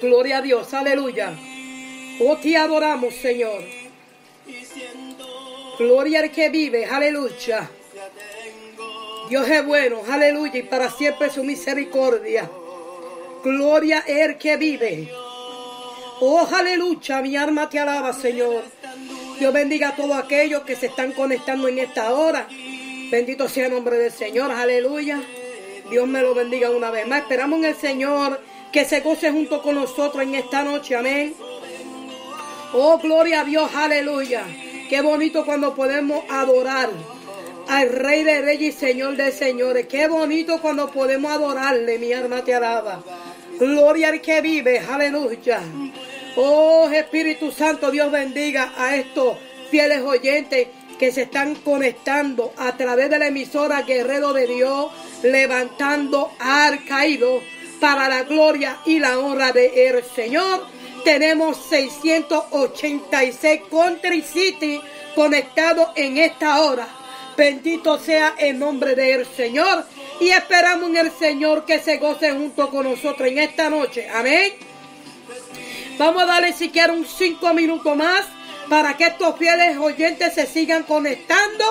Gloria a Dios, aleluya. Oh, te adoramos, Señor. Gloria al que vive, aleluya. Dios es bueno, aleluya, y para siempre su misericordia. Gloria al que vive. Oh, aleluya, mi alma te alaba, Señor. Dios bendiga a todos aquellos que se están conectando en esta hora. Bendito sea el nombre del Señor, aleluya. Dios me lo bendiga una vez más. Esperamos en el Señor que se goce junto con nosotros en esta noche, amén. Oh, gloria a Dios, aleluya. Qué bonito cuando podemos adorar al Rey de Reyes y Señor de Señores. Qué bonito cuando podemos adorarle, mi alma te alaba. Gloria al que vive, aleluya. Oh Espíritu Santo, Dios bendiga a estos fieles oyentes que se están conectando a través de la emisora Guerrero de Dios, levantando al caído para la gloria y la honra de el Señor. Tenemos 686 Country City conectados en esta hora. Bendito sea el nombre del Señor. Y esperamos en el Señor que se goce junto con nosotros en esta noche. Amén. Vamos a darle siquiera un cinco minutos más para que estos fieles oyentes se sigan conectando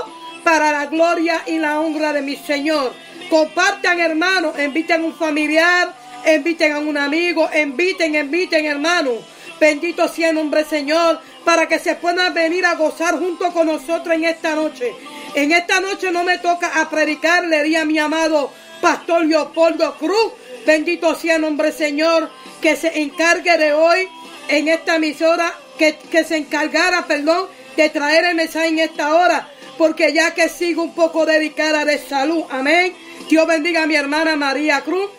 para la gloria y la honra de mi Señor. Compartan, hermanos, inviten un familiar, inviten a un amigo, inviten, inviten, hermanos. Bendito sea el nombre Señor, para que se puedan venir a gozar junto con nosotros en esta noche. En esta noche no me toca a predicar, le di a mi amado Pastor Leopoldo Cruz. Bendito sea el nombre Señor, que se encargue de hoy en esta emisora, que, que se encargara, perdón, de traer el mensaje en esta hora, porque ya que sigo un poco dedicada de salud, amén. Dios bendiga a mi hermana María Cruz.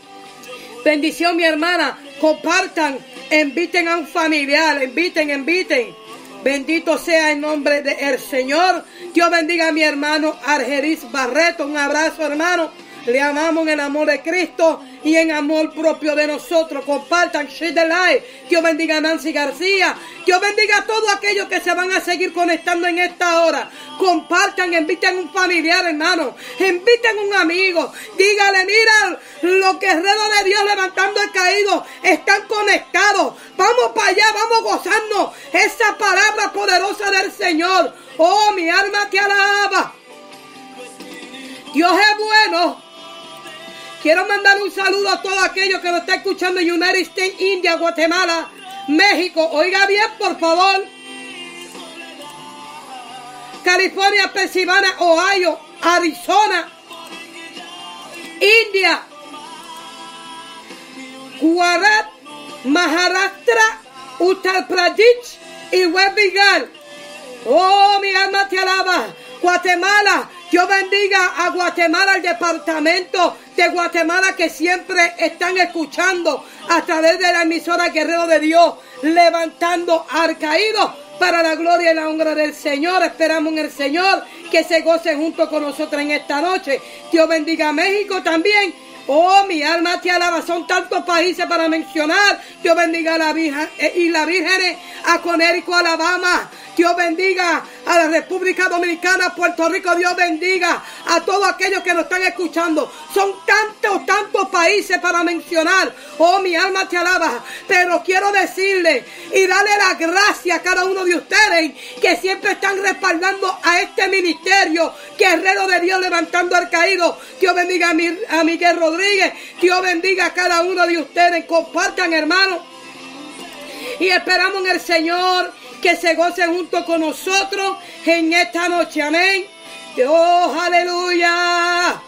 Bendición, mi hermana. Compartan, inviten a un familiar, inviten, inviten. Bendito sea el nombre del Señor. Dios bendiga a mi hermano Argeris Barreto. Un abrazo, hermano. Le amamos en el amor de Cristo y en amor propio de nosotros. Compartan, share the light. Dios bendiga a Nancy García. Dios bendiga a todos aquellos que se van a seguir conectando en esta hora. Compartan, inviten a un familiar, hermano. Inviten a un amigo. Dígale, mira, los guerreros de Dios levantando el caído están conectados. Vamos para allá, vamos gozando esa palabra poderosa del Señor. Oh, mi alma te alaba. Dios es bueno. Quiero mandar un saludo a todos aquellos que nos están escuchando en United States, India, Guatemala, México. Oiga bien, por favor. California, Pensilvania, Ohio, Arizona, India, Gujarat, Maharashtra, Uttar Pradesh y West Bengal. Oh, mi alma te alaba. Guatemala, Dios bendiga a Guatemala, al departamento de Guatemala que siempre están escuchando a través de la emisora Guerrero de Dios, levantando al caído para la gloria y la honra del Señor. Esperamos en el Señor que se goce junto con nosotros en esta noche. Dios bendiga a México también. Oh, mi alma te alaba. Son tantos países para mencionar. Dios bendiga a la Virgen y la Virgen a Conérico, Alabama. Dios bendiga a la República Dominicana, Puerto Rico. Dios bendiga a todos aquellos que nos están escuchando. Son tantos, tantos países para mencionar. Oh, mi alma te alaba. Pero quiero decirle y darle la gracia a cada uno de ustedes que siempre están respaldando a este ministerio. Guerrero de Dios levantando al caído. Dios bendiga a, mi, a Miguel Rodríguez. Dios bendiga a cada uno de ustedes. Compartan, hermanos. Y esperamos en el Señor que se goce junto con nosotros en esta noche. Amén. Dios, aleluya.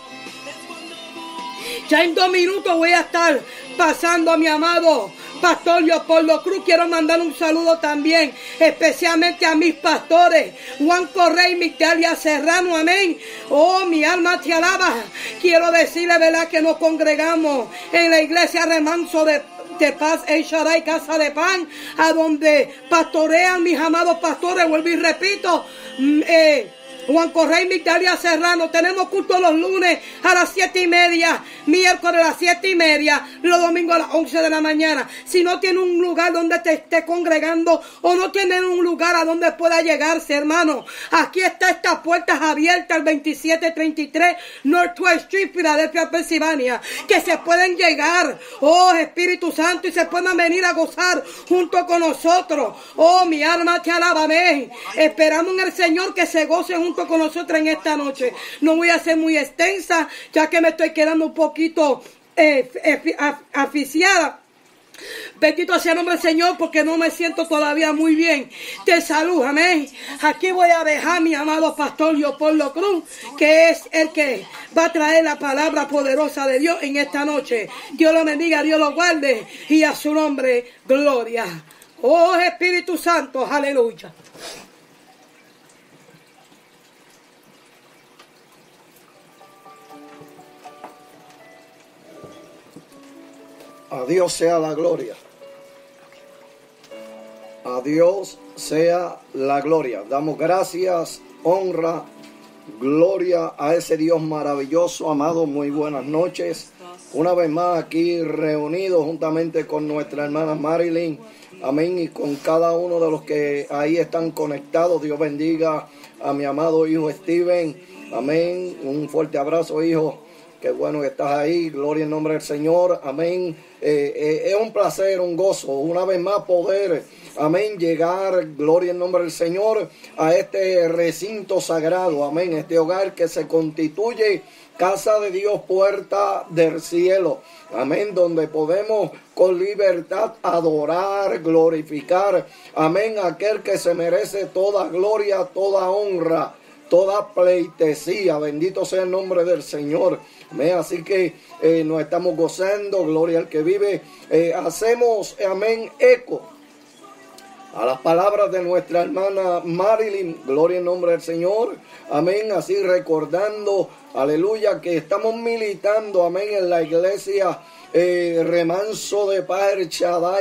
Ya en dos minutos voy a estar pasando a mi amado Pastor Leopoldo Cruz. Quiero mandar un saludo también, especialmente a mis pastores, Juan Correa y Serrano. Amén. Oh, mi alma te alaba. Quiero decirle, ¿verdad? Que nos congregamos en la iglesia Remanso de de paz, El Shaddai, Casa de Pan, a donde pastorean mis amados pastores, vuelvo y repito, mm, eh, Juan Correa y Migdalia Serrano. Tenemos culto los lunes a las siete y media, miércoles a las siete y media, los domingos a las once de la mañana. Si no tiene un lugar donde te esté congregando o no tiene un lugar a donde pueda llegarse, hermano, aquí está estas puertas abiertas al 2733 Northwest Street, Philadelphia, Pensilvania, que se pueden llegar, oh Espíritu Santo, y se puedan venir a gozar junto con nosotros. Oh, mi alma te alaba, amén. Esperamos en el Señor que se goce junto con nosotros en esta noche. No voy a ser muy extensa, ya que me estoy quedando un poquito eh, aficiada. Bendito sea el nombre del Señor porque no me siento todavía muy bien. Te saludo, amén. Aquí voy a dejar a mi amado pastor Leopoldo Cruz, que es el que va a traer la palabra poderosa de Dios en esta noche. Dios lo bendiga, Dios lo guarde y a su nombre, gloria. Oh Espíritu Santo, aleluya. A Dios sea la gloria. A Dios sea la gloria. Damos gracias, honra, gloria a ese Dios maravilloso, amado. Muy buenas noches. Una vez más aquí reunidos juntamente con nuestra hermana Marilyn. Amén. Y con cada uno de los que ahí están conectados. Dios bendiga a mi amado hijo Steven. Amén. Un fuerte abrazo, hijo. Qué bueno que estás ahí. Gloria en nombre del Señor. Amén. Eh, eh, es un placer, un gozo, una vez más poder, amén, llegar, gloria en nombre del Señor, a este recinto sagrado, amén, este hogar que se constituye casa de Dios, puerta del cielo, amén, donde podemos con libertad adorar, glorificar, amén, aquel que se merece toda gloria, toda honra toda pleitesía. Bendito sea el nombre del Señor. Así que eh, nos estamos gozando, gloria al que vive. Eh, hacemos, amén, eco a las palabras de nuestra hermana Marilyn, gloria en nombre del Señor, amén, así recordando, aleluya, que estamos militando, amén, en la iglesia eh, remanso de paz,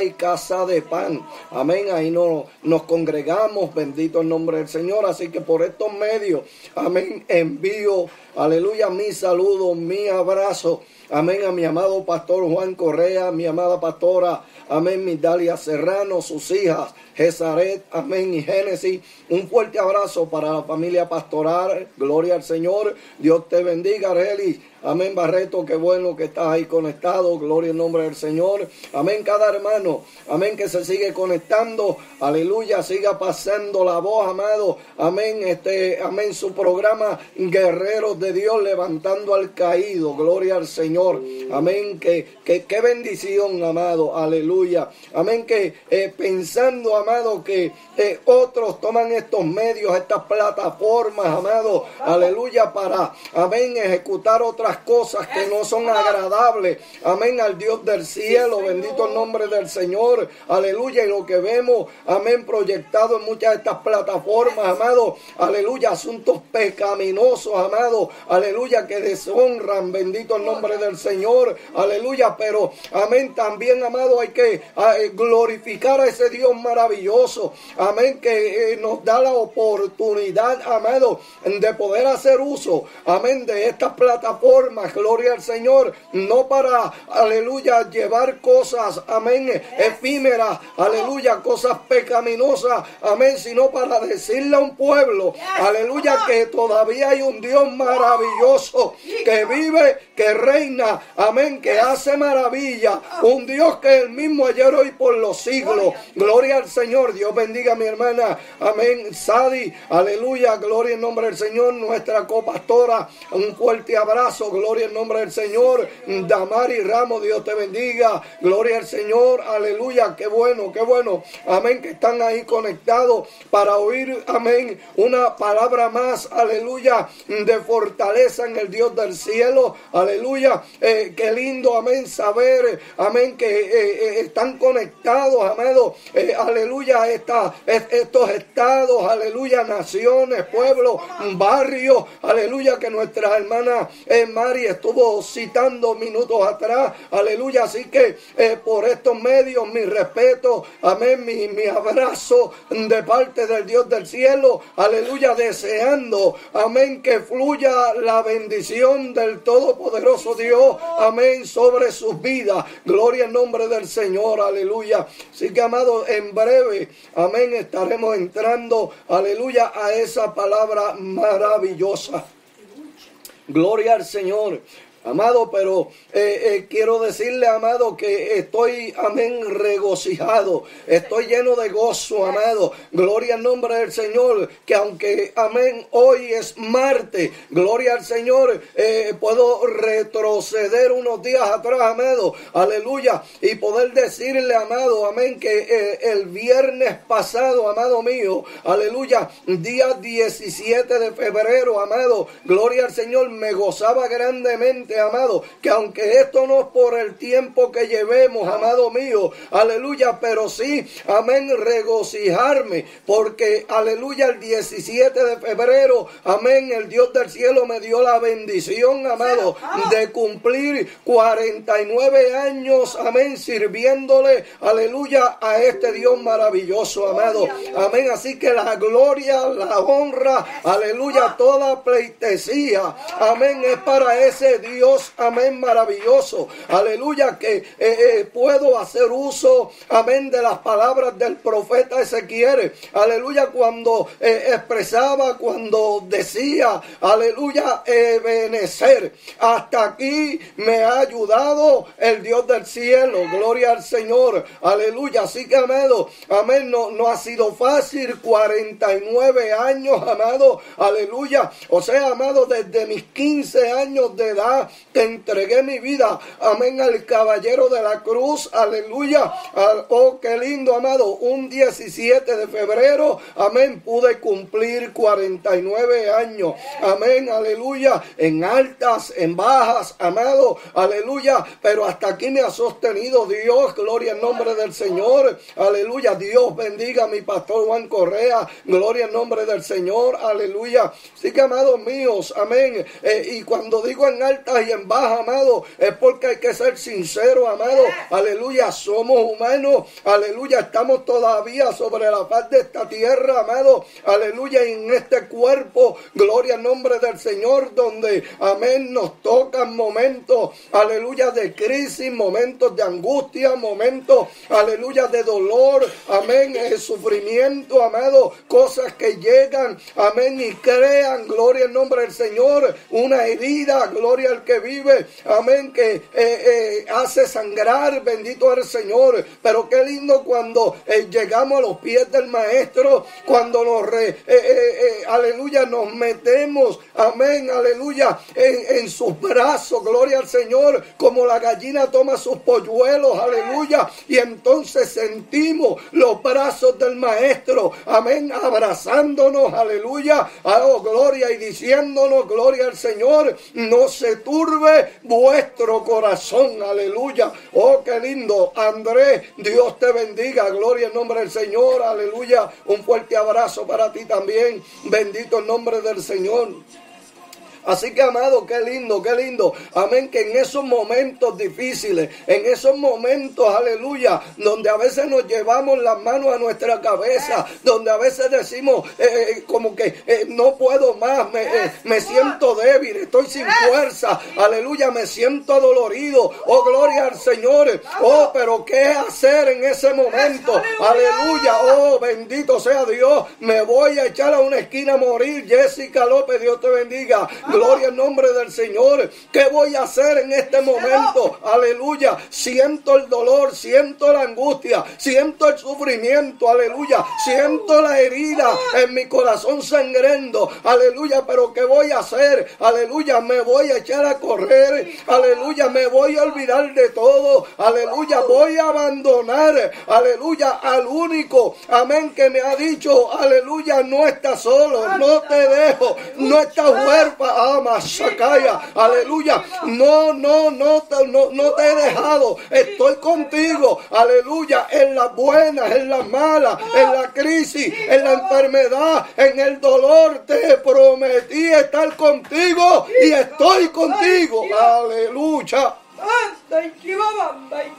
y casa de pan. Amén. Ahí no, nos congregamos. Bendito el nombre del Señor. Así que por estos medios, amén, envío, aleluya, mi saludo, mi abrazo. Amén a mi amado pastor Juan Correa, mi amada pastora, amén, mi Dalia Serrano, sus hijas, Jezaret, amén, y Génesis. Un fuerte abrazo para la familia pastoral. Gloria al Señor. Dios te bendiga, Argelis. Amén, Barreto, qué bueno que estás ahí conectado. Gloria en nombre del Señor. Amén, cada hermano. Amén, que se sigue conectando. Aleluya, siga pasando la voz, amado. Amén, este, amén, su programa Guerreros de Dios levantando al caído. Gloria al Señor. Amén, que, que bendición, amado. Aleluya. Amén, que eh, pensando, amado, que eh, otros toman estos medios, estas plataformas, amado. Aleluya, para, amén, ejecutar otras cosas que no son agradables. Amén al Dios del cielo. Bendito el nombre del Señor. Aleluya. Y lo que vemos, amén, proyectado en muchas de estas plataformas, amado. Aleluya. Asuntos pecaminosos, amado. Aleluya. Que deshonran. Bendito el nombre del Señor. Aleluya. Pero, amén, también, amado, hay que eh, glorificar a ese Dios maravilloso. Amén. Que eh, nos da la oportunidad, amado, de poder hacer uso, amén, de estas plataformas gloria al Señor, no para, aleluya, llevar cosas, amén, efímeras, aleluya, cosas pecaminosas, amén, sino para decirle a un pueblo, aleluya, que todavía hay un Dios maravilloso que vive, que reina, amén, que hace maravilla, un Dios que es el mismo ayer, hoy, por los siglos, gloria al Señor, Dios bendiga a mi hermana, amén, Sadi, aleluya, gloria en nombre del Señor, nuestra copastora, un fuerte abrazo, gloria en nombre del Señor. Damari Ramos, Dios te bendiga. Gloria al Señor, aleluya. Qué bueno, qué bueno. Amén, que están ahí conectados para oír, amén, una palabra más, aleluya, de fortaleza en el Dios del cielo. Aleluya. Eh, qué lindo, amén, saber, amén, que eh, eh, están conectados, amado. aleluya, esta, estos estados, aleluya, naciones, pueblos, barrios, aleluya, que nuestras hermanas, hermanas Mari estuvo citando minutos atrás, aleluya, así que eh, por estos medios mi respeto, amén, mi, mi abrazo de parte del Dios del cielo, aleluya, deseando, amén, que fluya la bendición del Todopoderoso Dios, amén, sobre sus vidas, gloria en nombre del Señor, aleluya, así que amado, en breve, amén, estaremos entrando, aleluya, a esa palabra maravillosa. Gloria al Señor. Amado, pero eh, eh, quiero decirle, amado, que estoy, amén, regocijado. Estoy lleno de gozo, amado. Gloria al nombre del Señor. Que aunque, amén, hoy es martes, gloria al Señor, eh, puedo retroceder unos días atrás, amado. Aleluya. Y poder decirle, amado, amén, que el viernes pasado, amado mío, aleluya, día 17 de febrero, amado, gloria al Señor, me gozaba grandemente amado, que aunque esto no es por el tiempo que llevemos, amado mío, aleluya, pero sí, amén, regocijarme, porque, aleluya, el 17 de febrero, amén, el Dios del cielo me dio la bendición, amado, de cumplir 49 años, amén, sirviéndole, aleluya, a este Dios maravilloso, amado, amén, así que la gloria, la honra, aleluya, toda pleitesía, amén, es para ese Dios Dios, amén, maravilloso. Aleluya, que eh, eh, puedo hacer uso, amén, de las palabras del profeta Ezequiel. Aleluya, cuando eh, expresaba, cuando decía, aleluya, Ebenecer. Hasta aquí me ha ayudado el Dios del cielo. Gloria al Señor. Aleluya. Así que, amado, amén, no, no ha sido fácil. 49 años, amado. Aleluya. O sea, amado, desde mis 15 años de edad te entregué mi vida, amén, al caballero de la cruz, aleluya, oh, qué lindo, amado, un 17 de febrero, amén, pude cumplir 49 años, amén, aleluya, en altas, en bajas, amado, aleluya, pero hasta aquí me ha sostenido Dios, gloria en nombre del Señor, aleluya, Dios bendiga a mi pastor Juan Correa, gloria en nombre del Señor, aleluya, sí que amados míos, amén, eh, y cuando digo en altas y en baja, amado, es porque hay que ser sincero, amado. Aleluya, somos humanos. Aleluya, estamos todavía sobre la faz de esta tierra, amado. Aleluya, en este cuerpo, gloria al nombre del Señor, donde, amén, nos tocan momentos, aleluya, de crisis, momentos de angustia, momentos, aleluya, de dolor, amén, el sufrimiento, amado, cosas que llegan, amén, y crean, gloria al nombre del Señor, una herida, gloria al que vive, amén, que eh, eh, hace sangrar, bendito el Señor. Pero qué lindo cuando eh, llegamos a los pies del Maestro, cuando nos, aleluya, nos metemos, amén, aleluya, en, sus brazos, gloria al Señor, como la gallina toma sus polluelos, aleluya, y entonces sentimos los brazos del Maestro, amén, abrazándonos, aleluya, oh, gloria y diciéndonos, gloria al Señor, no se turbe vuestro corazón. Aleluya. Oh, qué lindo. Andrés, Dios te bendiga. Gloria en nombre del Señor. Aleluya. Un fuerte abrazo para ti también. Bendito el nombre del Señor. Así que, amado, qué lindo, qué lindo. Amén. Que en esos momentos difíciles, en esos momentos, aleluya, donde a veces nos llevamos las manos a nuestra cabeza, donde a veces decimos eh, eh, como que eh, no puedo más, me, me, siento débil, estoy sin fuerza, aleluya, me siento dolorido. Oh, gloria al Señor. Oh, pero ¿qué hacer en ese momento? Aleluya. Oh, bendito sea Dios. Me voy a echar a una esquina a morir. Jessica López, Dios te bendiga. Gloria al nombre del Señor. ¿Qué voy a hacer en este momento? Aleluya. Siento el dolor, siento la angustia, siento el sufrimiento. Aleluya. Siento la herida en mi corazón sangrando. Aleluya. Pero ¿qué voy a hacer? Aleluya. Me voy a echar a correr. Aleluya. Me voy a olvidar de todo. Aleluya. Voy a abandonar. Aleluya. Al único. Amén. Que me ha dicho. Aleluya. No estás solo. No te dejo. No estás huérfano ama, sacaya, aleluya. No, no, no, no, no te he dejado. Estoy contigo, aleluya, en las buenas, en las malas, en la crisis, en la enfermedad, en el dolor. Te prometí estar contigo y estoy contigo, aleluya.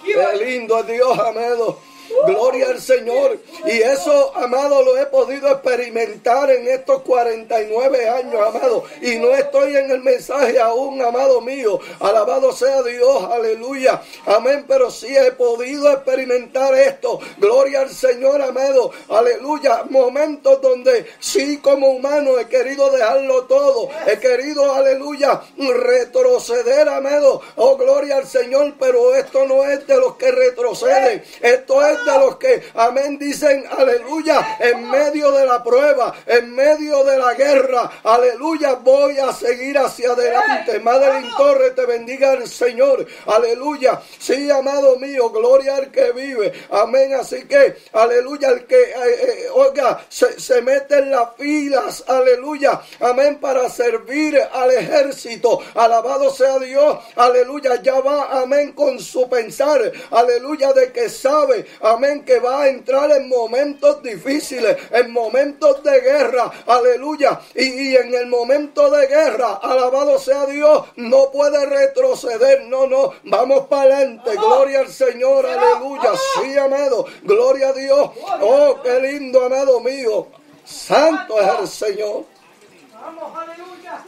Qué lindo es Dios, amado. Gloria al Señor. Y eso, amado, lo he podido experimentar en estos 49 años, amado. Y no estoy en el mensaje aún, amado mío. Alabado sea Dios, aleluya. Amén. Pero sí he podido experimentar esto. Gloria al Señor, amado. Aleluya. Momentos donde sí como humano he querido dejarlo todo. He querido, aleluya, retroceder, amado. Oh, gloria al Señor. Pero esto no es de los que retroceden. Esto es de los que, amén, dicen, aleluya, en medio de la prueba, en medio de la guerra, aleluya, voy a seguir hacia adelante. Madeline Torres, te bendiga el Señor, aleluya. Sí, amado mío, gloria al que vive, amén. Así que, aleluya, el que, eh, eh, oiga, se, se mete en las filas, aleluya, amén, para servir al ejército. Alabado sea Dios, aleluya, ya va, amén, con su pensar, aleluya, de que sabe, amén, que va a entrar en momentos difíciles, en momentos de guerra, aleluya, y, y en el momento de guerra, alabado sea Dios, no puede retroceder, no, no, vamos para adelante, gloria al Señor, aleluya, sí, amado, gloria a Dios, oh, qué lindo, amado mío, santo es el Señor.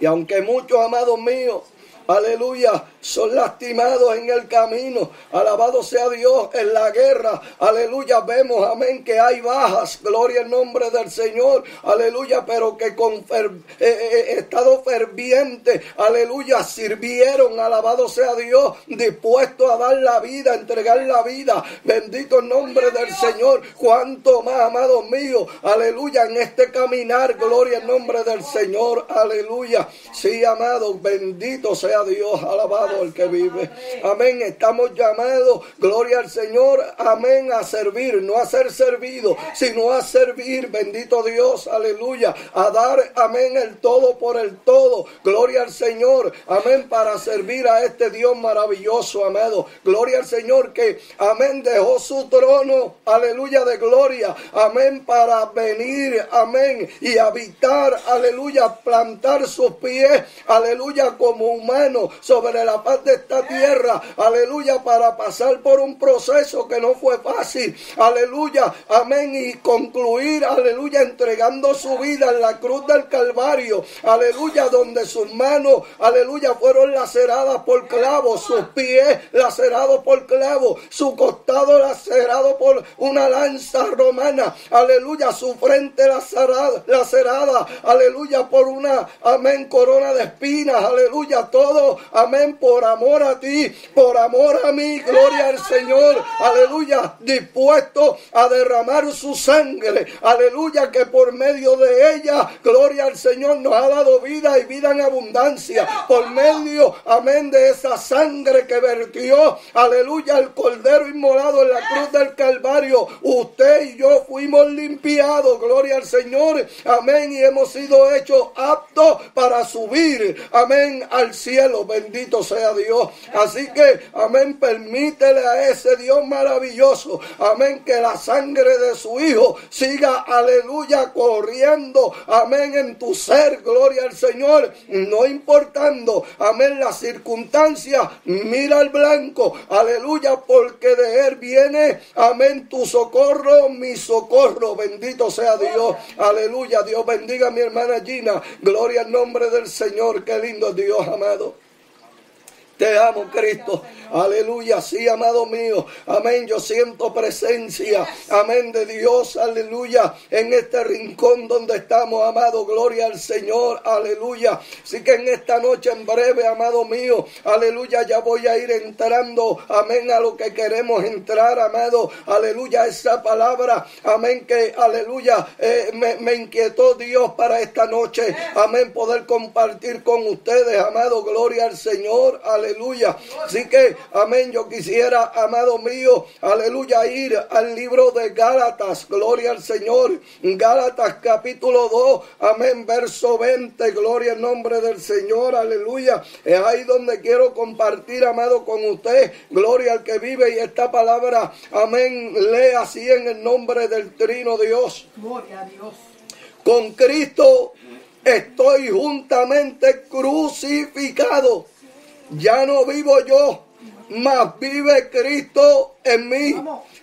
Y aunque muchos amados míos, aleluya, son lastimados en el camino, alabado sea Dios en la guerra, aleluya, vemos, amén, que hay bajas, gloria al nombre del Señor, aleluya, pero que con fer- eh, eh, estado ferviente, aleluya, sirvieron, alabado sea Dios, dispuesto a dar la vida, a entregar la vida, bendito el nombre del Señor, cuanto más, amados míos, aleluya, en este caminar, gloria al nombre del Señor, aleluya, sí, amado, bendito sea Dios, alabado que vive, amén, estamos llamados, gloria al Señor, amén, a servir, no a ser servido, sino a servir, bendito Dios, aleluya, a dar, amén, el todo por el todo, gloria al Señor, amén, para servir a este Dios maravilloso, amado, gloria al Señor que, amén, dejó su trono, aleluya, de gloria, amén, para venir, amén, y habitar, aleluya, plantar sus pies, aleluya, como humano sobre la de esta tierra, aleluya, para pasar por un proceso que no fue fácil, aleluya, amén, y concluir, aleluya, entregando su vida en la cruz del Calvario, aleluya, donde sus manos, aleluya, fueron laceradas por clavos, sus pies lacerados por clavos, su costado lacerado por una lanza romana, aleluya, su frente lacerada, lacerada, aleluya, por una, amén, corona de espinas, aleluya, todo, amén, por amor a ti, por amor a mí, gloria al Señor, aleluya, dispuesto a derramar su sangre, aleluya, que por medio de ella, gloria al Señor, nos ha dado vida y vida en abundancia, por medio, amén, de esa sangre que vertió, aleluya, el cordero inmolado en la cruz del Calvario, usted y yo fuimos limpiados, gloria al Señor, amén, y hemos sido hechos aptos para subir, amén, al cielo, bendito sea Dios, así que, amén, permítele a ese Dios maravilloso, amén, que la sangre de su Hijo siga, aleluya, corriendo, amén, en tu ser, gloria al Señor, no importando, amén, las circunstancias, mira al blanco, aleluya, porque de él viene, amén, tu socorro, mi socorro, bendito sea Dios, aleluya, Dios bendiga a mi hermana Gina, gloria al nombre del Señor, qué lindo Dios, amado. Te amo, Cristo. Aleluya. Sí, amado mío. Amén. Yo siento presencia. Amén de Dios. Aleluya. En este rincón donde estamos, amado. Gloria al Señor. Aleluya. Así que en esta noche, en breve, amado mío. Aleluya. Ya voy a ir entrando. Amén. A lo que queremos entrar, amado. Aleluya. Esa palabra. Amén. Que, aleluya. eh, me, me inquietó Dios para esta noche. Amén. Poder compartir con ustedes, amado. Gloria al Señor. Aleluya aleluya. Así que, amén, yo quisiera, amado mío, aleluya, ir al libro de Gálatas, gloria al Señor. Gálatas capítulo 2, amén, verso 20, gloria al nombre del Señor, aleluya. Es ahí donde quiero compartir, amado, con usted, gloria al que vive y esta palabra, amén, lea así en el nombre del Trino Dios. Gloria a Dios. Con Cristo estoy juntamente crucificado. Ya no vivo yo, mas vive Cristo en mí.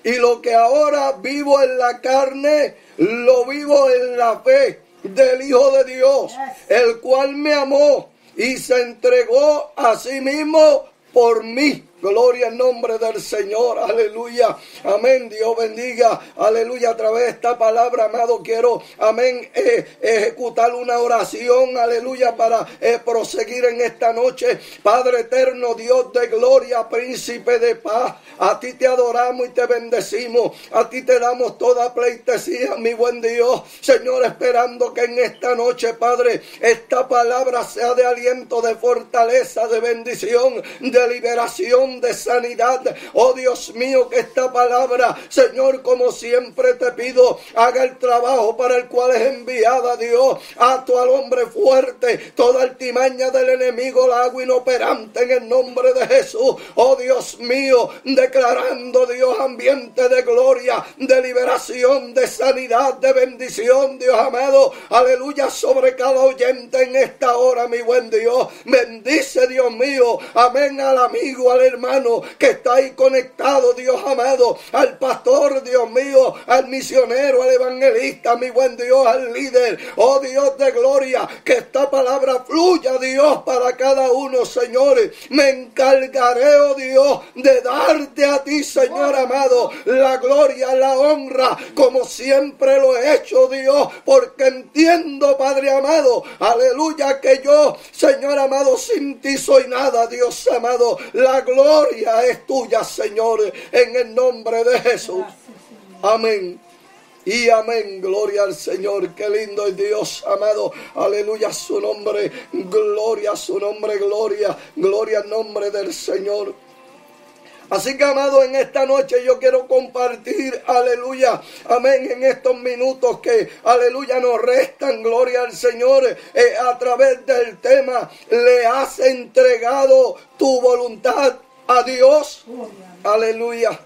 Y lo que ahora vivo en la carne, lo vivo en la fe del Hijo de Dios, el cual me amó y se entregó a sí mismo por mí. Gloria al nombre del Señor. Aleluya. Amén. Dios bendiga. Aleluya. A través de esta palabra, amado, quiero, amén, eh, ejecutar una oración. Aleluya. Para eh, proseguir en esta noche. Padre eterno, Dios de gloria, príncipe de paz. A ti te adoramos y te bendecimos. A ti te damos toda pleitesía, mi buen Dios. Señor, esperando que en esta noche, Padre, esta palabra sea de aliento, de fortaleza, de bendición, de liberación de sanidad. Oh Dios mío, que esta palabra, Señor, como siempre te pido, haga el trabajo para el cual es enviada, Dios. tu al hombre fuerte, toda altimaña del enemigo la hago inoperante en el nombre de Jesús. Oh Dios mío, declarando, Dios, ambiente de gloria, de liberación, de sanidad, de bendición, Dios amado. Aleluya sobre cada oyente en esta hora, mi buen Dios. Bendice, Dios mío. Amén al amigo, al hermano hermano que está ahí conectado, Dios amado, al pastor, Dios mío, al misionero, al evangelista, mi buen Dios, al líder, oh Dios de gloria, que esta palabra fluya, Dios, para cada uno, señores. Me encargaré, oh Dios, de darte a ti, Señor amado, la gloria, la honra, como siempre lo he hecho, Dios, porque entiendo, Padre amado, aleluya, que yo, Señor amado, sin ti soy nada, Dios amado, la gloria gloria es tuya, Señor, en el nombre de Jesús. Amén. Y amén, gloria al Señor, qué lindo es Dios, amado, aleluya su nombre, gloria su nombre, gloria, gloria al nombre del Señor. Así que, amado, en esta noche yo quiero compartir, aleluya, amén, en estos minutos que, aleluya, nos restan, gloria al Señor, eh, a través del tema, le has entregado tu voluntad a Dios. Aleluya.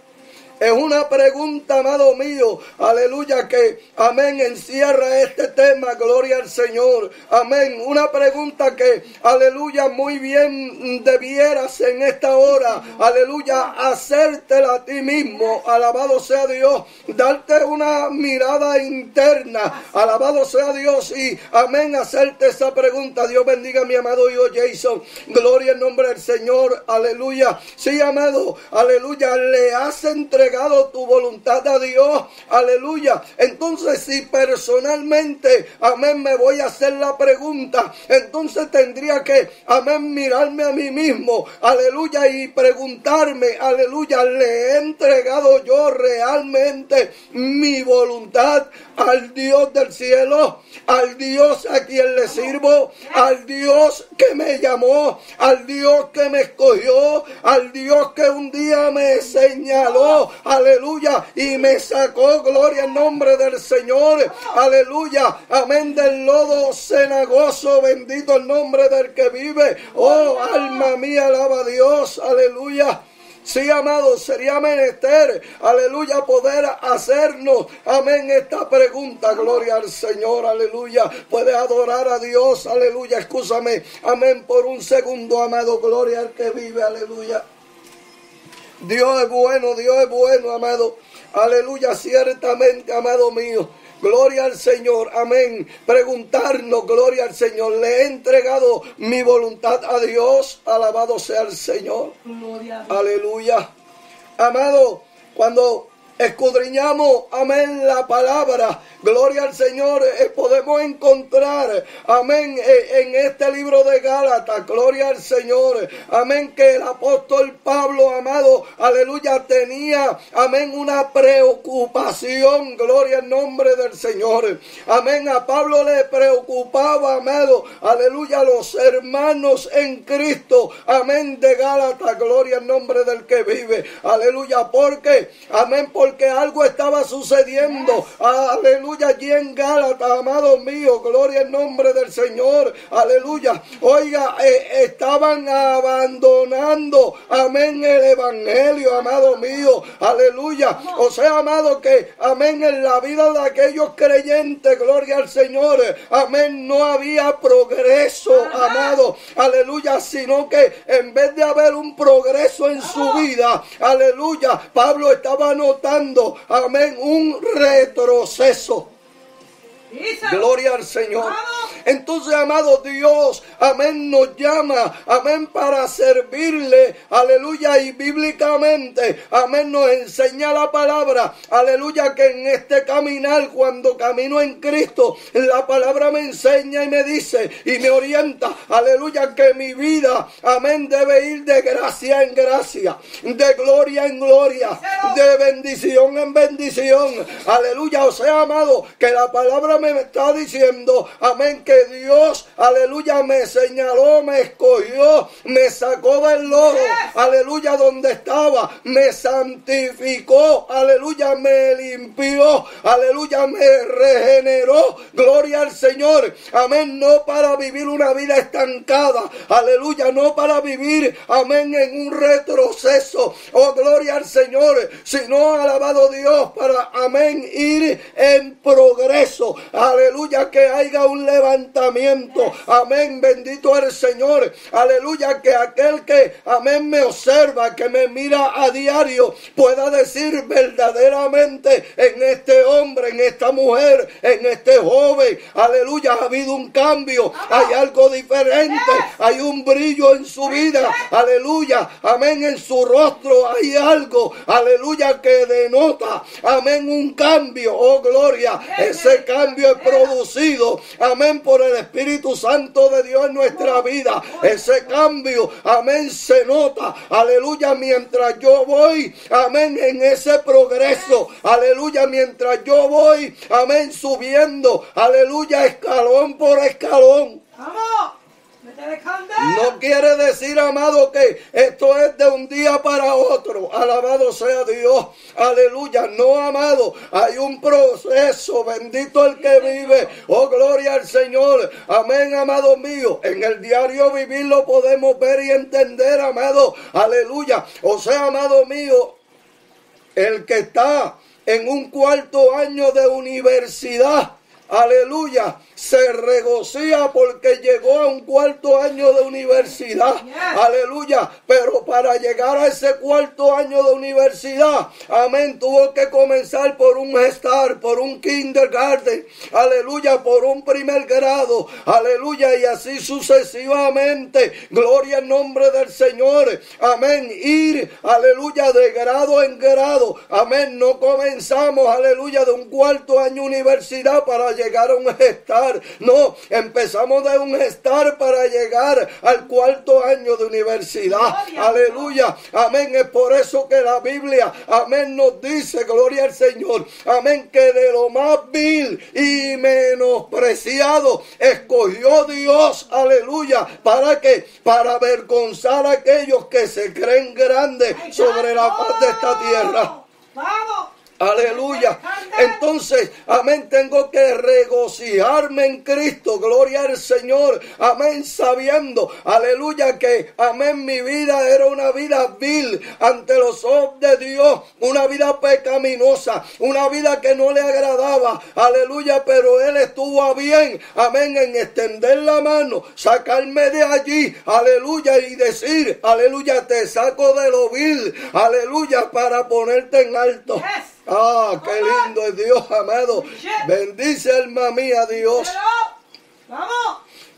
Es una pregunta, amado mío, aleluya, que, amén, encierra este tema, gloria al Señor, amén. Una pregunta que, aleluya, muy bien debieras en esta hora, aleluya, hacértela a ti mismo, alabado sea Dios, darte una mirada interna, alabado sea Dios y, amén, hacerte esa pregunta. Dios bendiga a mi amado hijo Jason, gloria en nombre del Señor, aleluya. Sí, amado, aleluya, le has entregado tu voluntad a Dios. Aleluya. Entonces, si personalmente, amén, me voy a hacer la pregunta, entonces tendría que, amén, mirarme a mí mismo. Aleluya. Y preguntarme, aleluya, le he entregado yo realmente mi voluntad al Dios del cielo, al Dios a quien le sirvo, al Dios que me llamó, al Dios que me escogió, al Dios que un día me señaló, aleluya, y me sacó, gloria en nombre del Señor, aleluya, amén del lodo cenagoso, bendito el nombre del que vive, oh alma mía, alaba a Dios, aleluya. Sí, amado, sería menester, aleluya, poder hacernos, amén, esta pregunta, gloria al Señor, aleluya. Puedes adorar a Dios, aleluya, escúchame, amén, por un segundo, amado, gloria al que vive, aleluya. Dios es bueno, Dios es bueno, amado. Aleluya, ciertamente, amado mío. Gloria al Señor, amén. Preguntarnos, gloria al Señor. Le he entregado mi voluntad a Dios. Alabado sea el Señor. Aleluya. Amado, cuando escudriñamos, amén, la palabra, gloria al Señor, eh, podemos encontrar, amén, eh, en este libro de Gálatas, gloria al Señor, amén, que el apóstol Pablo, amado, aleluya, tenía, amén, una preocupación, gloria al nombre del Señor, amén, a Pablo le preocupaba, amado, aleluya, los hermanos en Cristo, amén, de Gálatas, gloria al nombre del que vive, aleluya, porque, amén, porque algo estaba sucediendo, aleluya, allí en Gálatas, amado mío, gloria al nombre del Señor, aleluya, oiga, eh, estaban abandonando, amén, el evangelio, amado mío, aleluya, o sea, amado, que, amén, en la vida de aquellos creyentes, gloria al Señor, amén, no había progreso, amado, aleluya, sino que en vez de haber un progreso en su vida, aleluya, Pablo estaba notando, amén, un retroceso. Gloria al Señor. Entonces, amado Dios, amén, nos llama, amén, para servirle, aleluya, y bíblicamente, amén, nos enseña la palabra, aleluya, que en este caminar, cuando camino en Cristo, la palabra me enseña y me dice y me orienta, aleluya, que mi vida, amén, debe ir de gracia en gracia, de gloria en gloria, de bendición en bendición, aleluya, o sea, amado, que la palabra me está diciendo, amén, que Dios, aleluya, me señaló, me escogió, me sacó del lodo, aleluya, donde estaba, me santificó, aleluya, me limpió, aleluya, me regeneró, gloria al Señor, amén, no para vivir una vida estancada, aleluya, no para vivir, amén, en un retroceso, oh, gloria al Señor, sino alabado Dios para, amén, ir en progreso, aleluya, que haya un levantamiento, amén, bendito el Señor, aleluya, que aquel que, amén, me observa, que me mira a diario, pueda decir verdaderamente en este hombre, en esta mujer, en este joven, aleluya, ha habido un cambio, hay algo diferente, hay un brillo en su vida, aleluya, amén, en su rostro hay algo, aleluya, que denota, amén, un cambio, oh gloria, ese cambio es producido, amén, por el Espíritu Santo de Dios en nuestra vida. Ese cambio, amén, se nota, aleluya, mientras yo voy, amén, en ese progreso, aleluya, mientras yo voy, amén, subiendo, aleluya, escalón por escalón. No quiere decir, amado, que esto es de un día para otro. Alabado sea Dios. Aleluya. No, amado. Hay un proceso. Bendito el que vive. Oh, gloria al Señor. Amén, amado mío. En el diario vivir lo podemos ver y entender, amado. Aleluya. O sea, amado mío, el que está en un cuarto año de universidad. Aleluya se regocija porque llegó a un cuarto año de universidad. Aleluya. Pero para llegar a ese cuarto año de universidad, amén, tuvo que comenzar por un gestar, por un kindergarten. Aleluya, por un primer grado. Aleluya. Y así sucesivamente. Gloria en nombre del Señor. Amén. Ir, aleluya, de grado en grado. Amén. No comenzamos, aleluya, de un cuarto año universidad para llegar a un gestar. No, empezamos de un estar para llegar al cuarto año de universidad. Aleluya. Amén. Es por eso que la Biblia, amén, nos dice, gloria al Señor. Amén, que de lo más vil y menospreciado escogió Dios. Aleluya. ¿Para qué? Para avergonzar a aquellos que se creen grandes sobre la paz de esta tierra. Vamos. Aleluya. Entonces, amén, tengo que regocijarme en Cristo. Gloria al Señor. Amén, sabiendo, aleluya, que, amén, mi vida era una vida vil ante los ojos de Dios. Una vida pecaminosa. Una vida que no le agradaba. Aleluya, pero Él estuvo bien. Amén, en extender la mano, sacarme de allí. Aleluya, y decir, aleluya, te saco de lo vil. Aleluya, para ponerte en alto. Ah, qué lindo es Dios, amado. Bendice alma mía, Dios.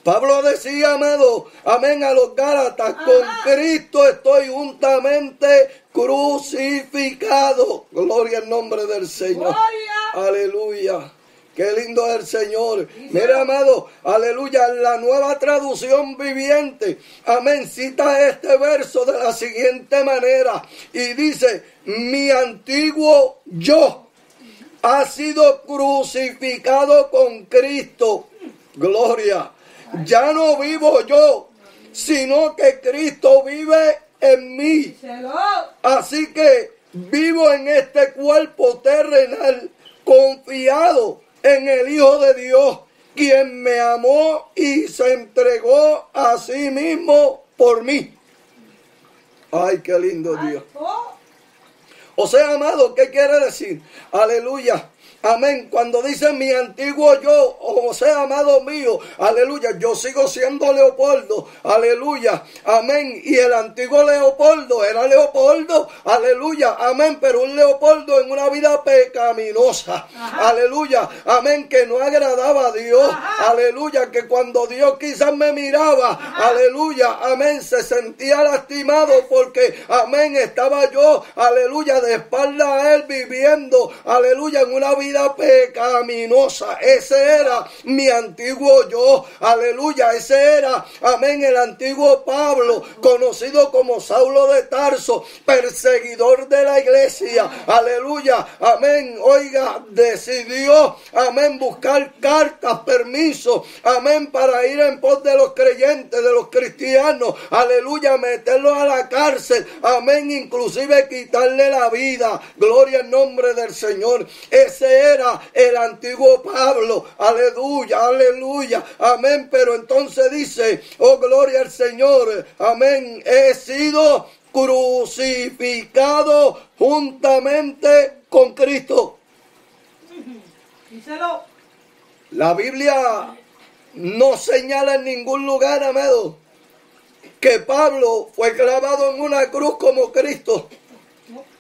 Pablo decía, amado, amén a los Gálatas, con Cristo estoy juntamente crucificado. Gloria al nombre del Señor. Aleluya. Qué lindo es el Señor. Mira, amado, aleluya, la nueva traducción viviente. Amén. Cita este verso de la siguiente manera. Y dice, mi antiguo yo ha sido crucificado con Cristo. Gloria. Ya no vivo yo, sino que Cristo vive en mí. Así que vivo en este cuerpo terrenal confiado en el Hijo de Dios, quien me amó y se entregó a sí mismo por mí. Ay, qué lindo Dios. O sea, amado, ¿qué quiere decir? Aleluya Amén. Cuando dice mi antiguo yo, o sea, amado mío, aleluya, yo sigo siendo Leopoldo, aleluya, amén. Y el antiguo Leopoldo era Leopoldo, aleluya, amén, pero un Leopoldo en una vida pecaminosa, aleluya, amén, que no agradaba a Dios, aleluya, que cuando Dios quizás me miraba, aleluya, amén, se sentía lastimado porque, amén, estaba yo, aleluya, de espalda a él viviendo, aleluya, en una vida pecaminosa. Ese era mi antiguo yo. Aleluya. Ese era, amén, el antiguo Pablo, conocido como Saulo de Tarso, perseguidor de la iglesia. Aleluya. Amén. Oiga, decidió, amén, buscar cartas, permiso, amén, para ir en pos de los creyentes, de los cristianos. Aleluya. Meterlos a la cárcel. Amén. Inclusive quitarle la vida. Gloria al nombre del Señor. Ese era el antiguo Pablo. Aleluya, aleluya. Amén. Pero entonces dice, oh gloria al Señor. Amén. He sido crucificado juntamente con Cristo. Díselo. La Biblia no señala en ningún lugar, amado, que Pablo fue clavado en una cruz como Cristo.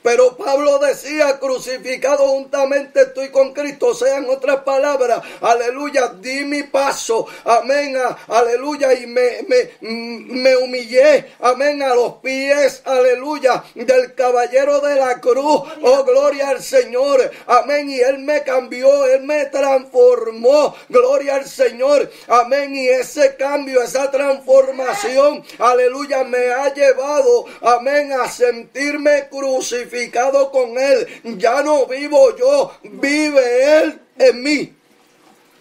Pero Pablo decía, crucificado juntamente estoy con Cristo. Sean otras palabras, aleluya, di mi paso, amén, aleluya, y me, me, me humillé, amén, a los pies, aleluya, del caballero de la cruz. Oh, gloria al Señor, amén, y Él me cambió, Él me transformó, gloria al Señor, amén, y ese cambio, esa transformación, aleluya, me ha llevado, amén, a sentirme crucificado con Él. Ya no vivo yo, vive Él en mí.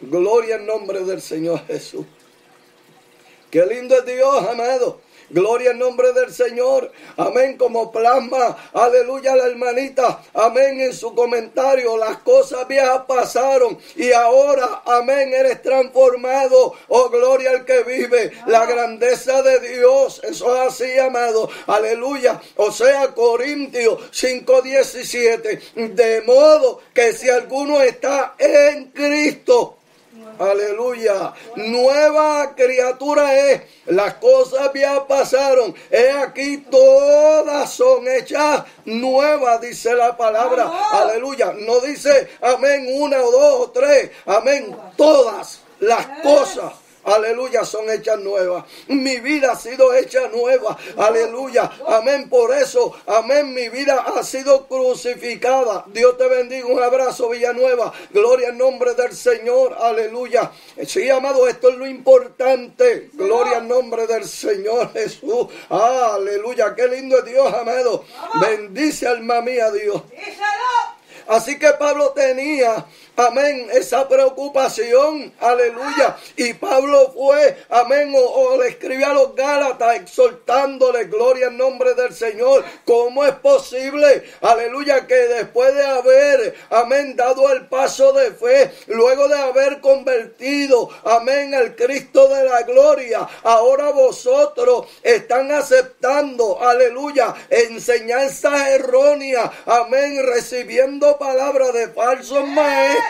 Gloria al nombre del Señor Jesús. Qué lindo es Dios, amado. Gloria al nombre del Señor. Amén. Como plasma, aleluya, la hermanita. Amén. En su comentario, las cosas viejas pasaron y ahora, amén, eres transformado. Oh, gloria al que vive. La grandeza de Dios. Eso es así, amado. Aleluya. O sea, Corintios 5:17. De modo que si alguno está en Cristo, Aleluya. Nueva criatura es. Las cosas ya pasaron. He aquí todas son hechas nuevas, dice la palabra. Aleluya. No dice amén una o dos o tres. Amén. Todas las cosas aleluya, son hechas nuevas. Mi vida ha sido hecha nueva, aleluya, amén. Por eso, amén, mi vida ha sido crucificada. Dios te bendiga, un abrazo, Villanueva. Gloria al nombre del Señor, aleluya. Sí, amado, esto es lo importante. Gloria al nombre del Señor Jesús, aleluya. Qué lindo es Dios, amado. Bendice alma mía, Dios. Así que Pablo tenía amén, esa preocupación, aleluya. Y Pablo fue, amén, o, le escribió a los Gálatas exhortándole, gloria en nombre del Señor. ¿Cómo es posible, aleluya, que después de haber, amén, dado el paso de fe, luego de haber convertido, amén, al Cristo de la gloria, ahora vosotros están aceptando, aleluya, enseñanzas erróneas, amén, recibiendo palabras de falsos maestros?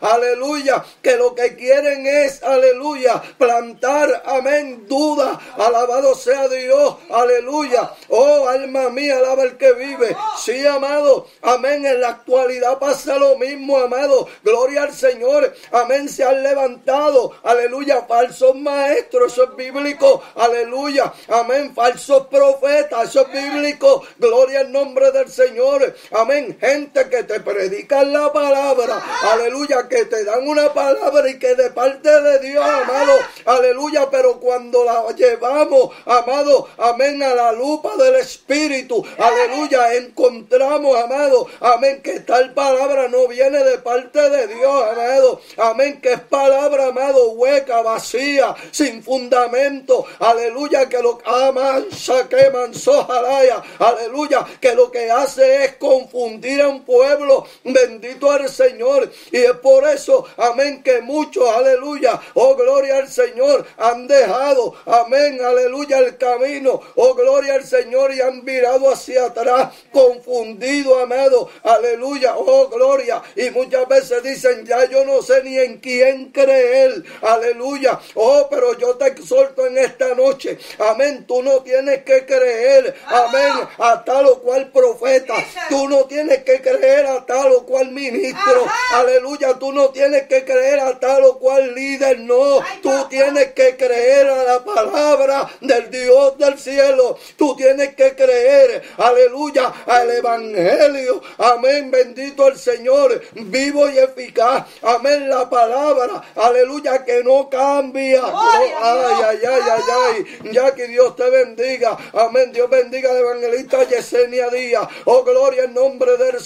Aleluya, que lo que quieren es, aleluya, plantar, amén, duda, alabado sea Dios, aleluya, oh alma mía, alaba el que vive, sí, amado, amén, en la actualidad pasa lo mismo, amado, gloria al Señor, amén, se han levantado, aleluya, falsos maestros, eso es bíblico, aleluya, amén, falsos profetas, eso es bíblico, gloria al nombre del Señor, amén, gente que te predican la palabra, aleluya, que te dan una palabra y que de parte de Dios, amado, aleluya, pero cuando la llevamos, amado, amén, a la lupa del Espíritu, aleluya, encontramos, amado, amén, que tal palabra no viene de parte de Dios, amado, amén, que es palabra, amado, hueca, vacía, sin fundamento, aleluya, que lo aman, saque sojalaya, aleluya, que lo que hace es confundir a un pueblo, bendito al Señor, y es por eso, amén, que muchos, aleluya, oh gloria al Señor, han dejado, amén, aleluya, el camino, oh gloria al Señor, y han virado hacia atrás, confundido, amado, aleluya, oh gloria, y muchas veces dicen, ya yo no sé ni en quién creer, aleluya, oh, pero yo te exhorto en esta noche, amén, tú no tienes que creer, amén, a tal o cual profeta, tú no tienes que creer a tal o cual ministro, aleluya, tú no tienes que creer a tal o cual líder, no, tú tienes que creer a la palabra del Dios del cielo, tú tienes que creer, aleluya, al evangelio, amén, bendito el Señor, vivo y eficaz, amén, la palabra, aleluya, que no cambia, ay, ay, ay, ay, ay, ya que Dios te bendiga, amén, Dios bendiga al evangelista Yesenia Díaz, oh gloria en nombre del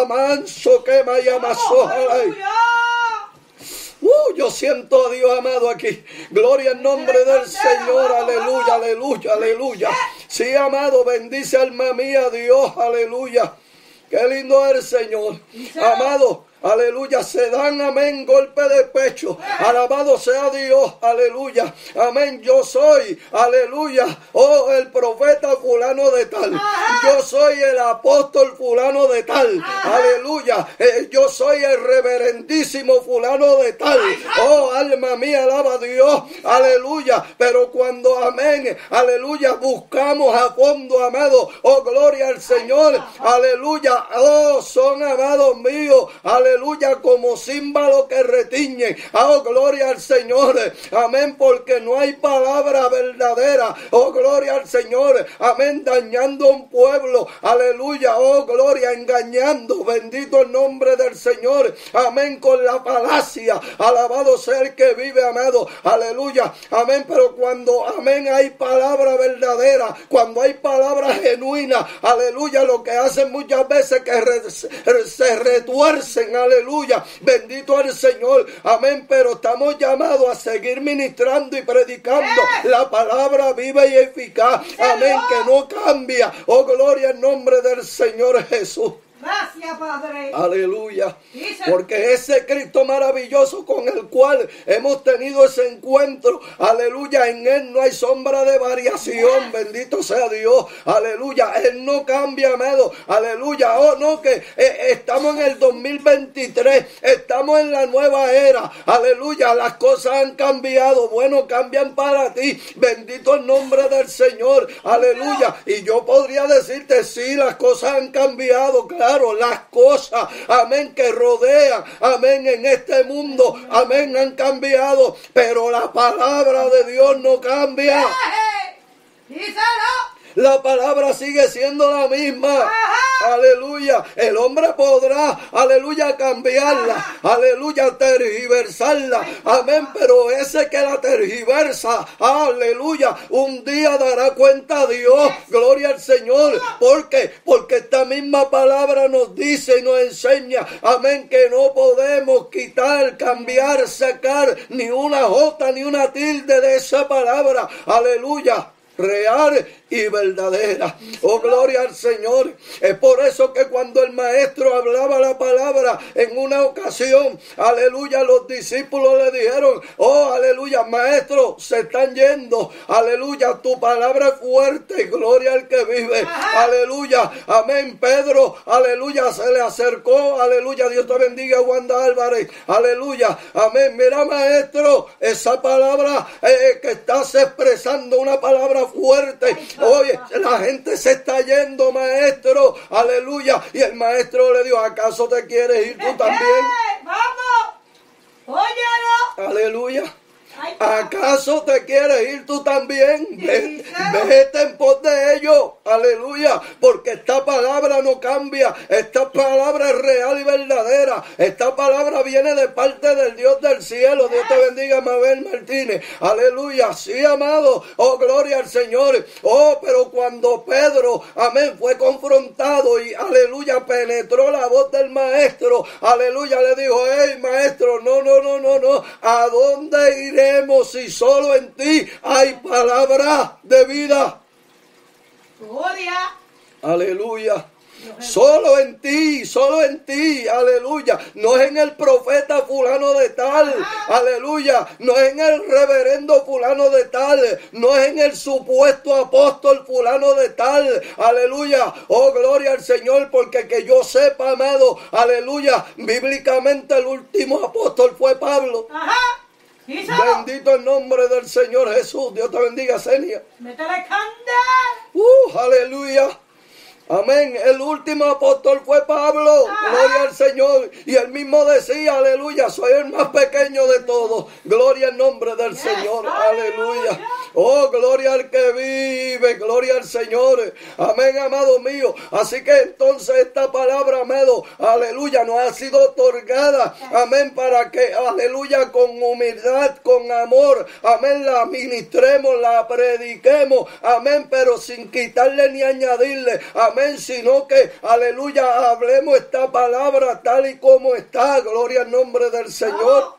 amanso que me Uh, yo siento a Dios amado aquí. Gloria en nombre del Señor. Aleluya, aleluya, aleluya. Sí, amado, bendice alma mía Dios. Aleluya. Qué lindo es el Señor. Amado, Aleluya, se dan, amén, golpe de pecho. Alabado sea Dios, aleluya. Amén, yo soy, aleluya. Oh, el profeta fulano de tal. Yo soy el apóstol fulano de tal. Aleluya. Eh, yo soy el reverendísimo fulano de tal. Oh, alma mía, alaba a Dios. Aleluya. Pero cuando, amén, aleluya, buscamos a fondo, amado. Oh, gloria al Señor. Aleluya. Oh, son amados míos. Aleluya aleluya, como símbolo que retiñe. Oh, gloria al Señor. Amén, porque no hay palabra verdadera. Oh, gloria al Señor. Amén, dañando un pueblo. Aleluya, oh, gloria, engañando. Bendito el nombre del Señor. Amén, con la palacia. Alabado sea el que vive, amado. Aleluya. Amén, pero cuando, amén, hay palabra verdadera, cuando hay palabra genuina, aleluya, lo que hacen muchas veces que se retuercen, aleluya. Bendito al Señor, amén. Pero estamos llamados a seguir ministrando y predicando la palabra viva y eficaz, amén, que no cambia. Oh, gloria en nombre del Señor Jesús. Gracias, Padre. Aleluya. Porque ese Cristo maravilloso con el cual hemos tenido ese encuentro, aleluya, en Él no hay sombra de variación. Bendito sea Dios. Aleluya. Él no cambia, amado. Aleluya. Oh, no, que eh, estamos en el 2023. Estamos en la nueva era. Aleluya. Las cosas han cambiado. Bueno, cambian para ti. Bendito el nombre del Señor. Aleluya. Y yo podría decirte, sí, las cosas han cambiado. Claro las cosas, amén, que rodean, amén, en este mundo, amén, han cambiado, pero la palabra de Dios no cambia. La palabra sigue siendo la misma. Aleluya. El hombre podrá, aleluya, cambiarla. Aleluya, tergiversarla. Amén. Pero ese que la tergiversa, aleluya, un día dará cuenta a Dios. Gloria al Señor. ¿Por qué? Porque esta misma palabra nos dice y nos enseña, amén, que no podemos quitar, cambiar, sacar ni una jota ni una tilde de esa palabra. Aleluya real y verdadera. Oh, gloria al Señor. Es por eso que cuando el maestro hablaba la palabra en una ocasión, aleluya, los discípulos le dijeron, oh, aleluya, maestro, se están yendo. Aleluya, tu palabra es fuerte. Gloria al que vive. Aleluya. Amén. Pedro, aleluya, se le acercó. Aleluya. Dios te bendiga, Wanda Álvarez. Aleluya. Amén. Mira, maestro, esa palabra eh, que estás expresando, una palabra fuerte. Oye, la gente se está yendo, maestro. Aleluya. Y el maestro le dijo, ¿acaso te quieres ir tú también? ¡Vamos! ¡Óyelo! Aleluya. ¿Acaso te quieres ir tú también? Vete, en pos de ellos. Aleluya. Porque esta palabra no cambia. Esta palabra es real y verdadera. Esta palabra viene de parte del Dios del cielo. Dios te bendiga, Mabel Martínez. Aleluya. Sí, amado. Oh, gloria al Señor. Oh, pero cuando Pedro, amén, fue confrontado y aleluya, penetró la voz del maestro. Aleluya, le dijo, hey, maestro, no, no, no, no, no. ¿A dónde iré? Si solo en ti hay palabra de vida. Gloria. Aleluya. Solo en ti, solo en ti, aleluya. No es en el profeta fulano de tal, aleluya. No es en el reverendo fulano de tal, no es en el supuesto apóstol fulano de tal, aleluya. Oh, gloria al Señor, porque que yo sepa, amado, aleluya. Bíblicamente el último apóstol fue Pablo. Ajá. Bendito el nombre del Señor Jesús. Dios te bendiga, Senia. Métele Uh, aleluya. Amén. El último apóstol fue Pablo. Gloria al Señor. Y él mismo decía, aleluya, soy el más pequeño de todos. Gloria al nombre del Señor. Aleluya. Oh, gloria al que vive. Gloria al Señor. Amén, amado mío. Así que entonces esta palabra, amado, aleluya, nos ha sido otorgada. Amén, para que, aleluya, con humildad, con amor, amén, la ministremos, la prediquemos. Amén, pero sin quitarle ni añadirle. Amén sino que, aleluya, hablemos esta palabra tal y como está. Gloria al nombre del Señor.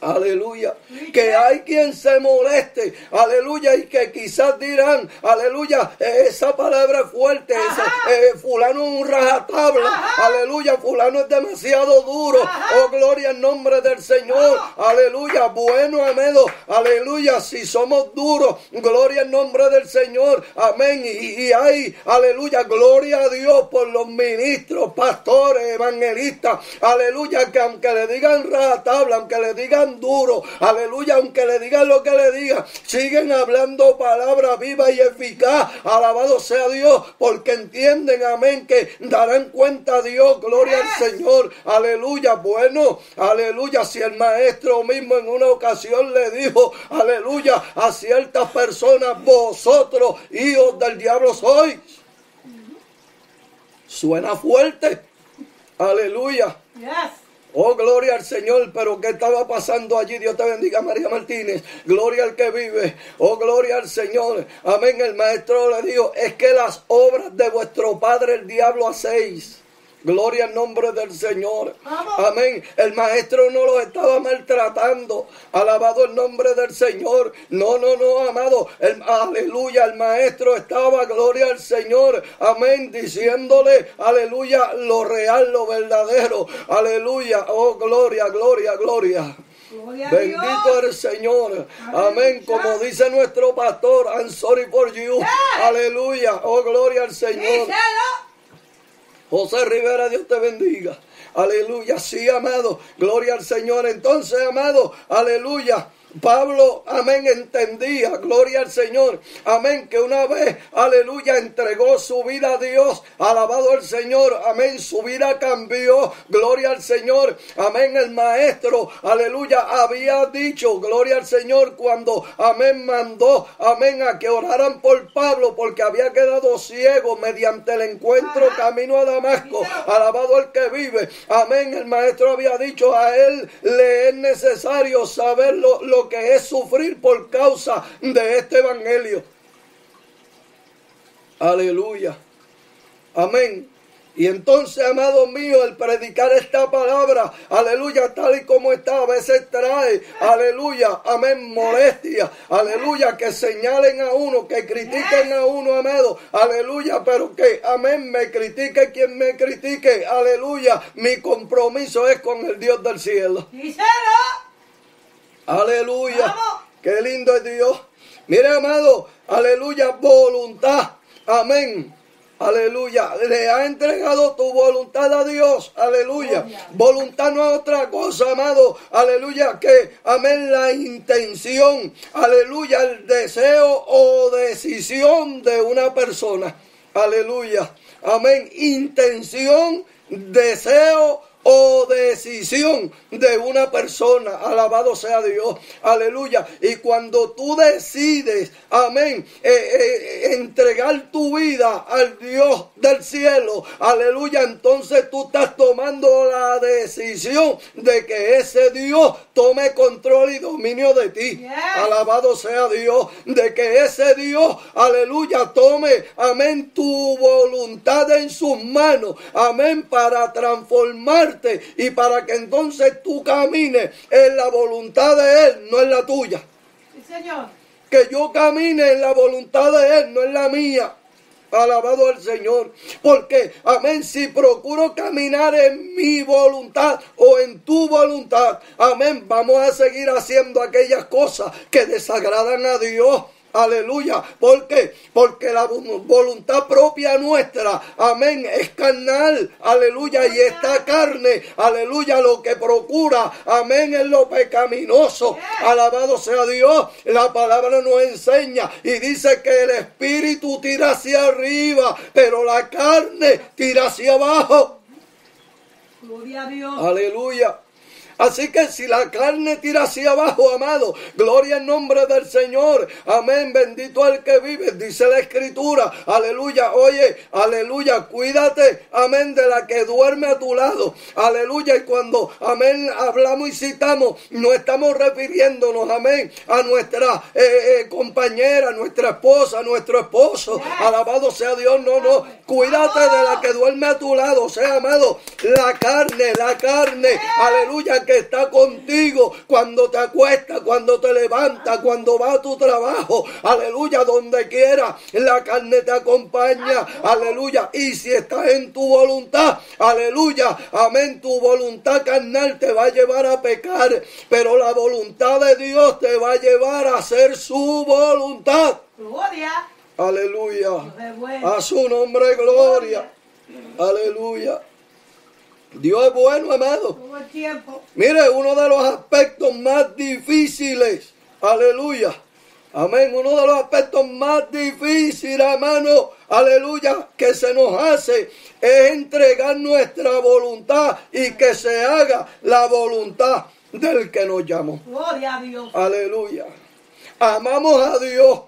Aleluya. Que hay quien se moleste. Aleluya. Y que quizás dirán, aleluya, esa palabra es fuerte. Eh, fulano es un rajatabla. Aleluya. Fulano es demasiado duro. Oh, gloria al nombre del Señor. Aleluya. Bueno, amén. Aleluya. Si somos duros, gloria al nombre del Señor. Amén. Y, y hay, aleluya, gloria a Dios por los ministros, pastores, evangelistas. Aleluya. Que aunque le digan rajatabla, aunque le digan duro. Aleluya, aunque le digan lo que le digan, siguen hablando palabra viva y eficaz. Alabado sea Dios, porque entienden, amén, que darán cuenta a Dios. Gloria al Señor. Aleluya. Bueno, aleluya. Si el maestro mismo en una ocasión le dijo, aleluya, a ciertas personas, vosotros, hijos del diablo sois. Suena fuerte. Aleluya. Oh, gloria al Señor, pero ¿qué estaba pasando allí? Dios te bendiga, María Martínez. Gloria al que vive. Oh, gloria al Señor. Amén. El maestro le dijo, es que las obras de vuestro padre el diablo hacéis. Gloria al nombre del Señor. Amén. El maestro no lo estaba maltratando. Alabado el nombre del Señor. No, no, no, amado. El, aleluya. El maestro estaba, gloria al Señor. Amén. Diciéndole, aleluya, lo real, lo verdadero. Aleluya. Oh, gloria, gloria, gloria. Bendito el Señor. Amén. Como dice nuestro pastor, I'm sorry for you. Aleluya. Oh, gloria al Señor. José Rivera, Dios te bendiga. Aleluya, sí, amado. Gloria al Señor. Entonces, amado, aleluya. Pablo, amén, entendía, gloria al Señor, amén, que una vez, aleluya, entregó su vida a Dios, alabado el Señor, amén, su vida cambió, gloria al Señor, amén, el maestro, aleluya, había dicho, gloria al Señor, cuando, amén, mandó, amén, a que oraran por Pablo, porque había quedado ciego mediante el encuentro camino a Damasco, alabado el que vive, amén, el maestro había dicho, a él le es necesario saber lo, lo que es sufrir por causa de este evangelio. Aleluya. Amén. Y entonces, amado mío, el predicar esta palabra, aleluya, tal y como está, a veces trae, aleluya, amén, molestia, aleluya, que señalen a uno, que critiquen a uno, amado, aleluya, pero que, amén, me critique quien me critique, aleluya, mi compromiso es con el Dios del cielo. Aleluya, qué lindo es Dios. Mire, amado, aleluya, voluntad, amén. Aleluya. Le ha entregado tu voluntad a Dios. Aleluya. Voluntad no es otra cosa, amado. Aleluya. Que, amén, la intención. Aleluya. El deseo o decisión de una persona. Aleluya. Amén. Intención, deseo o decisión de una persona. Alabado sea Dios. Aleluya. Y cuando tú decides, amén, eh, eh, entregar tu vida al Dios del cielo, aleluya, entonces tú estás tomando la decisión de que ese Dios tome control y dominio de ti. Alabado sea Dios. De que ese Dios, aleluya, tome, amén, tu voluntad en sus manos. Amén, para transformar y para que entonces tú camines en la voluntad de Él, no en la tuya. Señor. Que yo camine en la voluntad de Él, no en la mía. Alabado el Señor. Porque, amén, si procuro caminar en mi voluntad o en tu voluntad, amén, vamos a seguir haciendo aquellas cosas que desagradan a Dios. Aleluya. ¿Por qué? Porque la voluntad propia nuestra, amén, es carnal. Aleluya. Y esta carne, aleluya, lo que procura, amén, es lo pecaminoso. Alabado sea Dios. La palabra nos enseña y dice que el espíritu tira hacia arriba, pero la carne tira hacia abajo. Gloria a Dios. Aleluya. Así que si la carne tira hacia abajo, amado, gloria en nombre del Señor. Amén. Bendito el que vive, dice la escritura. Aleluya. Oye, aleluya. Cuídate, amén, de la que duerme a tu lado. Aleluya. Y cuando, amén, hablamos y citamos, no estamos refiriéndonos, amén, a nuestra eh, eh, compañera, nuestra esposa, nuestro esposo. Alabado sea Dios. No, no. Cuídate de la que duerme a tu lado. O sea, amado, la carne, la carne. Aleluya que está contigo cuando te acuestas, cuando te levantas, cuando vas a tu trabajo. Aleluya, donde quiera. La carne te acompaña. Aleluya. Y si estás en tu voluntad, aleluya. Amén. Tu voluntad carnal te va a llevar a pecar. Pero la voluntad de Dios te va a llevar a hacer su voluntad. Gloria. Aleluya. A su nombre, gloria. Aleluya. Dios es bueno, amado. Mire, uno de los aspectos más difíciles, aleluya. Amén. Uno de los aspectos más difíciles, hermano, aleluya, que se nos hace es entregar nuestra voluntad y que se haga la voluntad del que nos llamó. Gloria a Dios. Aleluya. Amamos a Dios.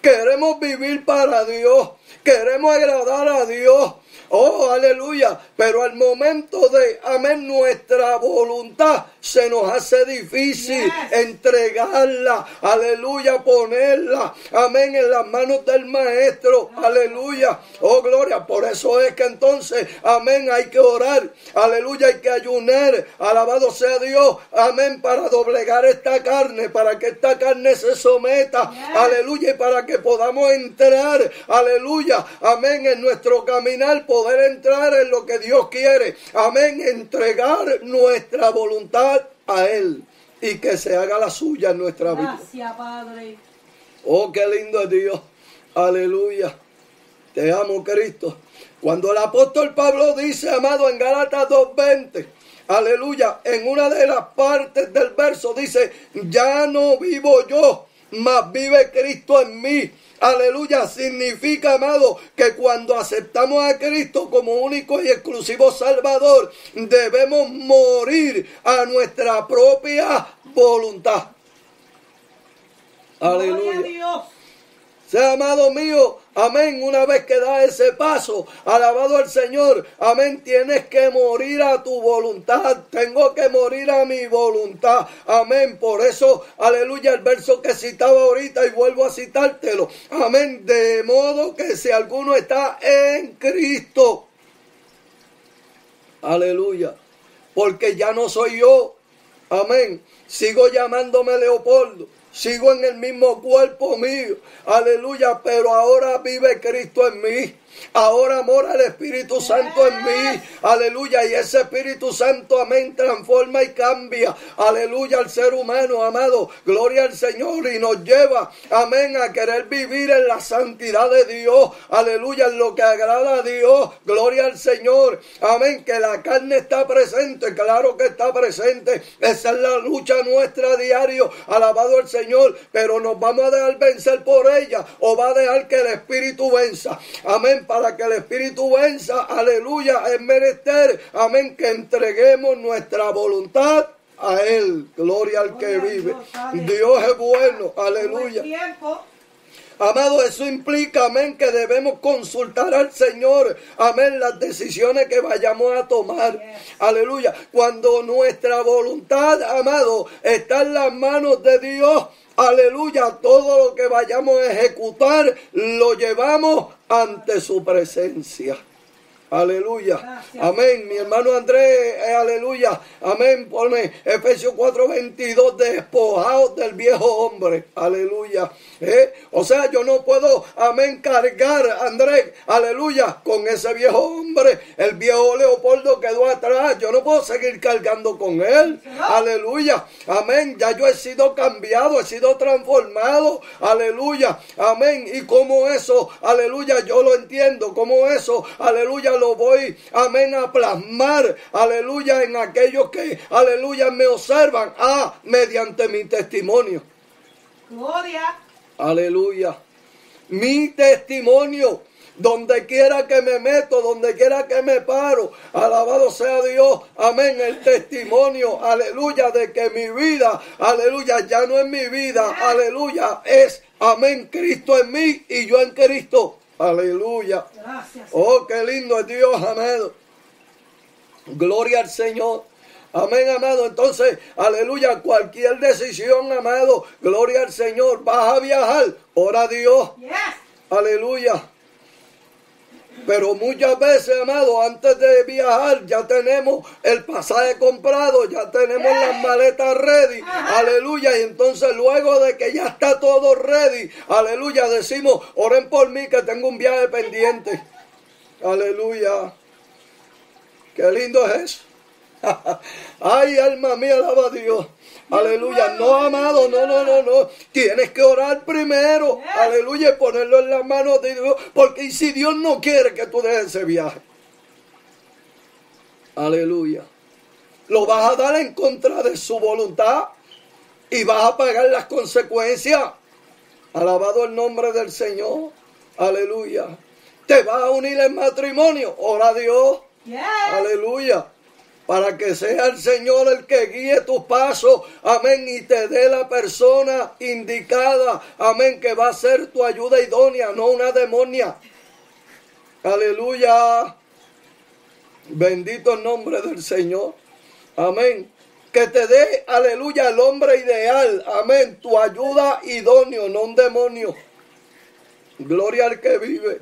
Queremos vivir para Dios. Queremos agradar a Dios. Oh, aleluya. Pero al momento de, amén, nuestra voluntad se nos hace difícil entregarla. Aleluya, ponerla. Amén, en las manos del maestro. Aleluya. Oh, gloria. Por eso es que entonces, amén, hay que orar. Aleluya, hay que ayunar. Alabado sea Dios. Amén, para doblegar esta carne, para que esta carne se someta. Aleluya, y para que podamos entrar. Aleluya. Amén, en nuestro caminar poder entrar en lo que Dios quiere. Amén. Entregar nuestra voluntad a Él y que se haga la suya en nuestra vida. Gracias, Padre. Oh, qué lindo es Dios. Aleluya. Te amo, Cristo. Cuando el apóstol Pablo dice, amado, en Gálatas 2.20, aleluya, en una de las partes del verso dice, ya no vivo yo, mas vive Cristo en mí. Aleluya, significa, amado, que cuando aceptamos a Cristo como único y exclusivo Salvador, debemos morir a nuestra propia voluntad. Aleluya. Sea amado mío, amén. Una vez que da ese paso, alabado al Señor, amén. Tienes que morir a tu voluntad. Tengo que morir a mi voluntad, amén. Por eso, aleluya, el verso que citaba ahorita y vuelvo a citártelo, amén. De modo que si alguno está en Cristo, Aleluya. Porque ya no soy yo. Amén. Sigo llamándome Leopoldo. Sigo en el mismo cuerpo mío. Aleluya. Pero ahora vive Cristo en mí. Ahora mora el Espíritu Santo en mí. Aleluya. Y ese Espíritu Santo, amén, transforma y cambia. Aleluya al ser humano, amado. Gloria al Señor. Y nos lleva, amén, a querer vivir en la santidad de Dios. Aleluya, en lo que agrada a Dios. Gloria al Señor. Amén. Que la carne está presente. Claro que está presente. Esa es la lucha nuestra diario. Alabado el Señor. Pero nos vamos a dejar vencer por ella. O va a dejar que el Espíritu venza. Amén para que el Espíritu venza, aleluya, es menester, amén, que entreguemos nuestra voluntad a Él. Gloria al que vive. Dios es bueno, aleluya. Amado, eso implica, amén, que debemos consultar al Señor, amén, las decisiones que vayamos a tomar. Aleluya. Cuando nuestra voluntad, amado, está en las manos de Dios, Aleluya, todo lo que vayamos a ejecutar lo llevamos ante su presencia. Aleluya. Amén. Mi hermano Andrés, eh, aleluya. Amén. Pone Efesios 4:22, despojados del viejo hombre. Aleluya. ¿Eh? O sea, yo no puedo, amén, cargar, Andrés, aleluya, con ese viejo hombre. El viejo Leopoldo quedó atrás. Yo no puedo seguir cargando con él. Aleluya. Amén. Ya yo he sido cambiado, he sido transformado. Aleluya. Amén. Y como eso, aleluya, yo lo entiendo. Como eso, aleluya, lo voy, amén, a plasmar, aleluya, en aquellos que, aleluya, me observan, ah, mediante mi testimonio. Gloria. Aleluya. Mi testimonio. Donde quiera que me meto, donde quiera que me paro, alabado sea Dios, amén, el testimonio, aleluya, de que mi vida, aleluya, ya no es mi vida, aleluya, es, amén, Cristo en mí y yo en Cristo. Aleluya. Gracias. Oh, qué lindo es Dios, amado. Gloria al Señor. Amén, amado. Entonces, aleluya, cualquier decisión, amado, gloria al Señor. Vas a viajar, ora a Dios. Yes. Aleluya. Pero muchas veces, amado, antes de viajar ya tenemos el pasaje comprado, ya tenemos las maletas ready. Aleluya. Y entonces luego de que ya está todo ready, aleluya, decimos, oren por mí que tengo un viaje pendiente. Aleluya. Qué lindo es eso. Ay, alma mía, alaba a Dios. Aleluya. No, amado, no, no, no, no. Tienes que orar primero. Aleluya. Y ponerlo en las manos de Dios. Porque si Dios no quiere que tú dejes ese viaje. Aleluya. Lo vas a dar en contra de su voluntad. Y vas a pagar las consecuencias. Alabado el nombre del Señor. Aleluya. Te vas a unir en matrimonio. Ora a Dios. Yes. Aleluya. Para que sea el Señor el que guíe tus pasos. Amén. Y te dé la persona indicada. Amén. Que va a ser tu ayuda idónea, no una demonia. Aleluya. Bendito el nombre del Señor. Amén. Que te dé, aleluya, el hombre ideal. Amén. Tu ayuda idóneo, no un demonio. Gloria al que vive.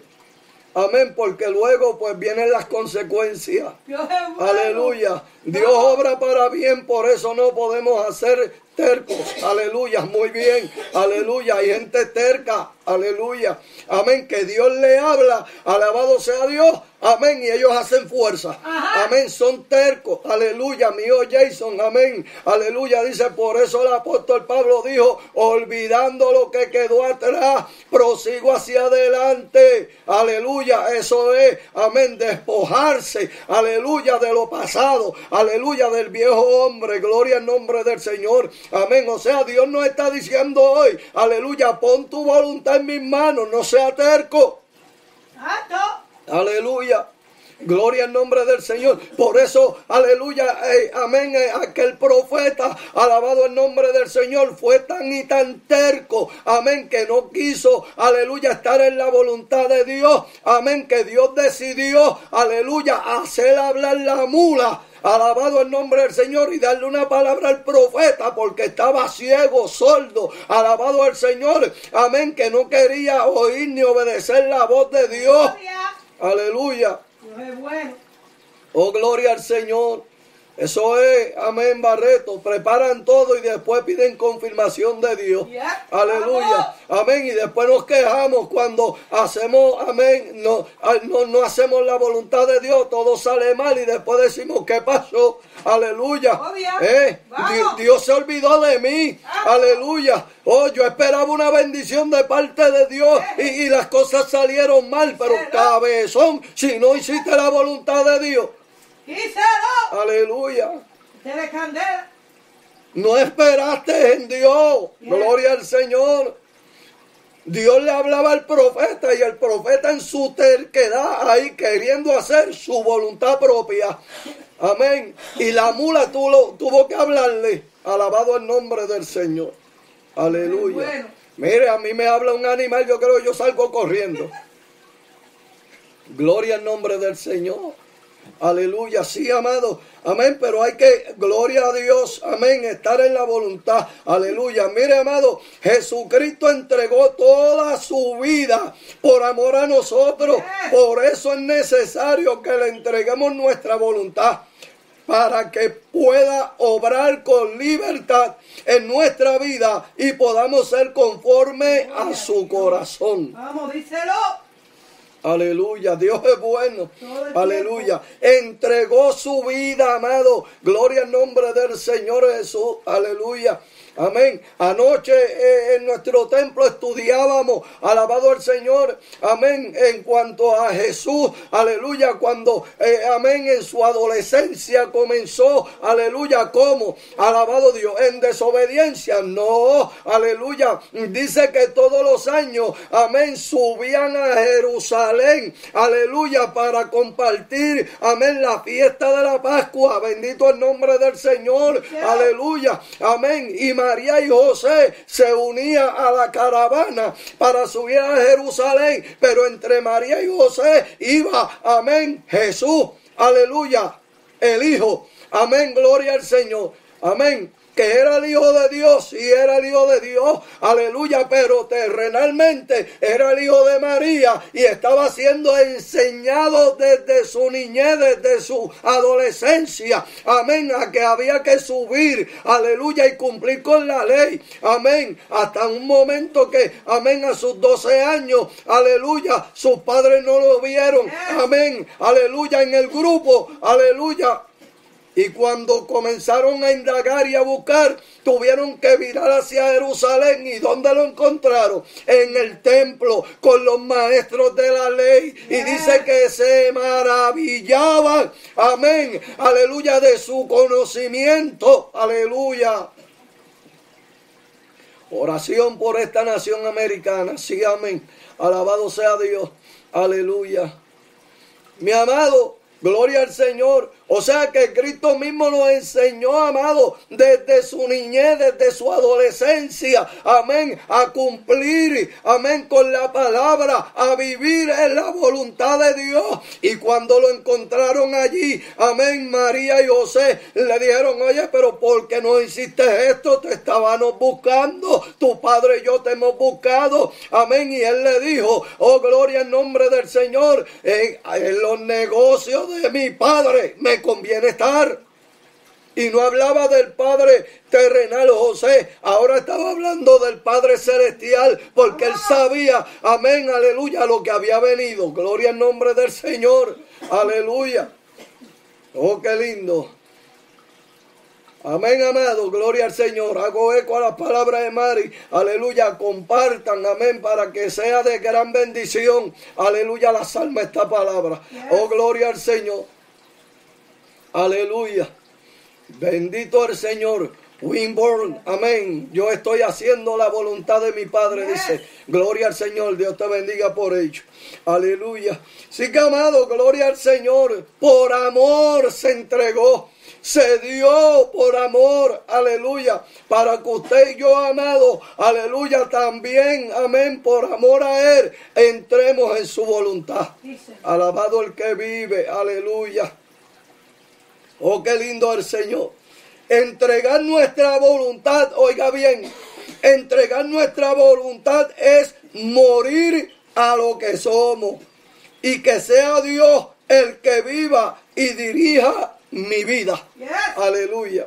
Amén, porque luego pues vienen las consecuencias. Dios es bueno. Aleluya. Dios obra para bien, por eso no podemos hacer tercos. Aleluya, muy bien. Aleluya. Hay gente terca. Aleluya. Amén. Que Dios le habla. Alabado sea Dios. Amén. Y ellos hacen fuerza. Ajá. Amén. Son tercos. Aleluya. Mío Jason. Amén. Aleluya. Dice, por eso el apóstol Pablo dijo, olvidando lo que quedó atrás, prosigo hacia adelante. Aleluya. Eso es. Amén. Despojarse. Aleluya de lo pasado. Aleluya del viejo hombre. Gloria al nombre del Señor. Amén. O sea, Dios nos está diciendo hoy. Aleluya. Pon tu voluntad en mis manos. No sea terco. Aleluya. Gloria al nombre del Señor. Por eso, aleluya, eh, amén. eh, aquel profeta, alabado el nombre del Señor, fue tan y tan terco, amén, que no quiso, aleluya, estar en la voluntad de Dios. Amén, que Dios decidió, aleluya, hacer hablar la mula. Alabado el nombre del Señor y darle una palabra al profeta porque estaba ciego, sordo. Alabado el Señor. Amén. Que no quería oír ni obedecer la voz de Dios. Gloria. Aleluya. Dios es bueno. Oh, gloria al Señor. Eso es, amén, Barreto. Preparan todo y después piden confirmación de Dios. Yeah. Aleluya. Amén. Y después nos quejamos cuando hacemos, amén, no, no, no hacemos la voluntad de Dios. Todo sale mal y después decimos, ¿qué pasó? Aleluya. Eh, Dios se olvidó de mí. Aleluya. Oh, yo esperaba una bendición de parte de Dios y, y las cosas salieron mal. Pero cabezón, si no hiciste la voluntad de Dios. Aleluya. Usted es candela. No esperaste en Dios. Gloria al Señor. Dios le hablaba al profeta y el profeta en su terquedad ahí queriendo hacer su voluntad propia. Amén. Y la mula tuvo, tuvo que hablarle. Alabado el nombre del Señor. Aleluya. Bueno. Mire, a mí me habla un animal, yo creo que yo salgo corriendo. Gloria al nombre del Señor. Aleluya, sí, amado. Amén, pero hay que, gloria a Dios, amén, estar en la voluntad. Aleluya. Mire, amado, Jesucristo entregó toda su vida por amor a nosotros. Por eso es necesario que le entreguemos nuestra voluntad para que pueda obrar con libertad en nuestra vida y podamos ser conforme a su corazón. Vamos, díselo. Aleluya, Dios es bueno. Aleluya. Entregó su vida, amado. Gloria al nombre del Señor Jesús. Aleluya. Amén. Anoche eh, en nuestro templo estudiábamos, alabado al Señor, amén, en cuanto a Jesús, aleluya, cuando, eh, amén, en su adolescencia comenzó, aleluya, ¿cómo? Alabado Dios, en desobediencia, no, aleluya, dice que todos los años, amén, subían a Jerusalén, aleluya, para compartir, amén, la fiesta de la Pascua, bendito el nombre del Señor, aleluya, amén, y María y José se unían a la caravana para subir a Jerusalén, pero entre María y José iba, amén, Jesús, aleluya, el Hijo, amén, gloria al Señor, amén que era el Hijo de Dios y era el Hijo de Dios, aleluya, pero terrenalmente era el Hijo de María y estaba siendo enseñado desde su niñez, desde su adolescencia, amén, a que había que subir, aleluya, y cumplir con la ley, amén, hasta un momento que, amén, a sus 12 años, aleluya, sus padres no lo vieron, amén, aleluya, en el grupo, aleluya, y cuando comenzaron a indagar y a buscar, tuvieron que virar hacia Jerusalén. ¿Y dónde lo encontraron? En el templo, con los maestros de la ley. Y dice que se maravillaban, amén, aleluya, de su conocimiento, aleluya. Oración por esta nación americana, sí, amén. Alabado sea Dios, aleluya. Mi amado, gloria al Señor. O sea que Cristo mismo nos enseñó, amado, desde su niñez, desde su adolescencia, amén, a cumplir, amén, con la palabra, a vivir en la voluntad de Dios. Y cuando lo encontraron allí, amén, María y José le dijeron, oye, pero ¿por qué no hiciste esto? Te estábamos buscando, tu padre y yo te hemos buscado, amén. Y él le dijo, oh, gloria en nombre del Señor, en, en los negocios de mi padre me conviene estar. Y no hablaba del Padre terrenal José, ahora estaba hablando del Padre celestial, porque él sabía, amén, aleluya, lo que había venido. Gloria al nombre del Señor, aleluya. Oh, qué lindo. Amén, amado, gloria al Señor. Hago eco a las palabras de Mari. Aleluya, compartan, amén, para que sea de gran bendición. Aleluya, la salma esta palabra. Oh, gloria al Señor. Aleluya. Bendito el Señor. Winborn, amén. Yo estoy haciendo la voluntad de mi Padre, dice. Gloria al Señor, Dios te bendiga por ello. Aleluya. Sí que amado, gloria al Señor. Por amor se entregó. Se dio por amor, aleluya, para que usted y yo, amado, aleluya, también, amén, por amor a Él, entremos en su voluntad. Alabado el que vive, aleluya. Oh, qué lindo el Señor. Entregar nuestra voluntad, oiga bien, entregar nuestra voluntad es morir a lo que somos y que sea Dios el que viva y dirija mi vida. Yes. Aleluya.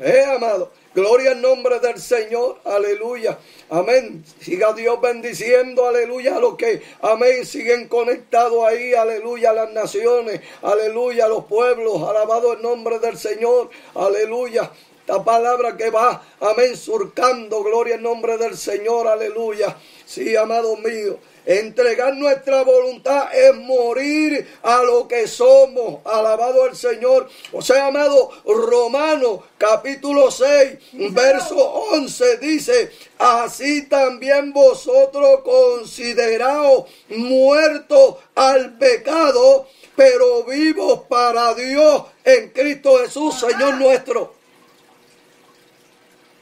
Eh, amado. Gloria al nombre del Señor. Aleluya. Amén. Siga Dios bendiciendo. Aleluya. A los que, amén, siguen conectados ahí. Aleluya. A las naciones. Aleluya. A los pueblos. Alabado el nombre del Señor. Aleluya. Esta palabra que va, amén, surcando. Gloria al nombre del Señor. Aleluya. Sí, amado mío. Entregar nuestra voluntad es morir a lo que somos. Alabado el Señor. O sea, amado Romano capítulo 6, verso 11 dice, así también vosotros consideraos muertos al pecado, pero vivos para Dios en Cristo Jesús, Señor nuestro.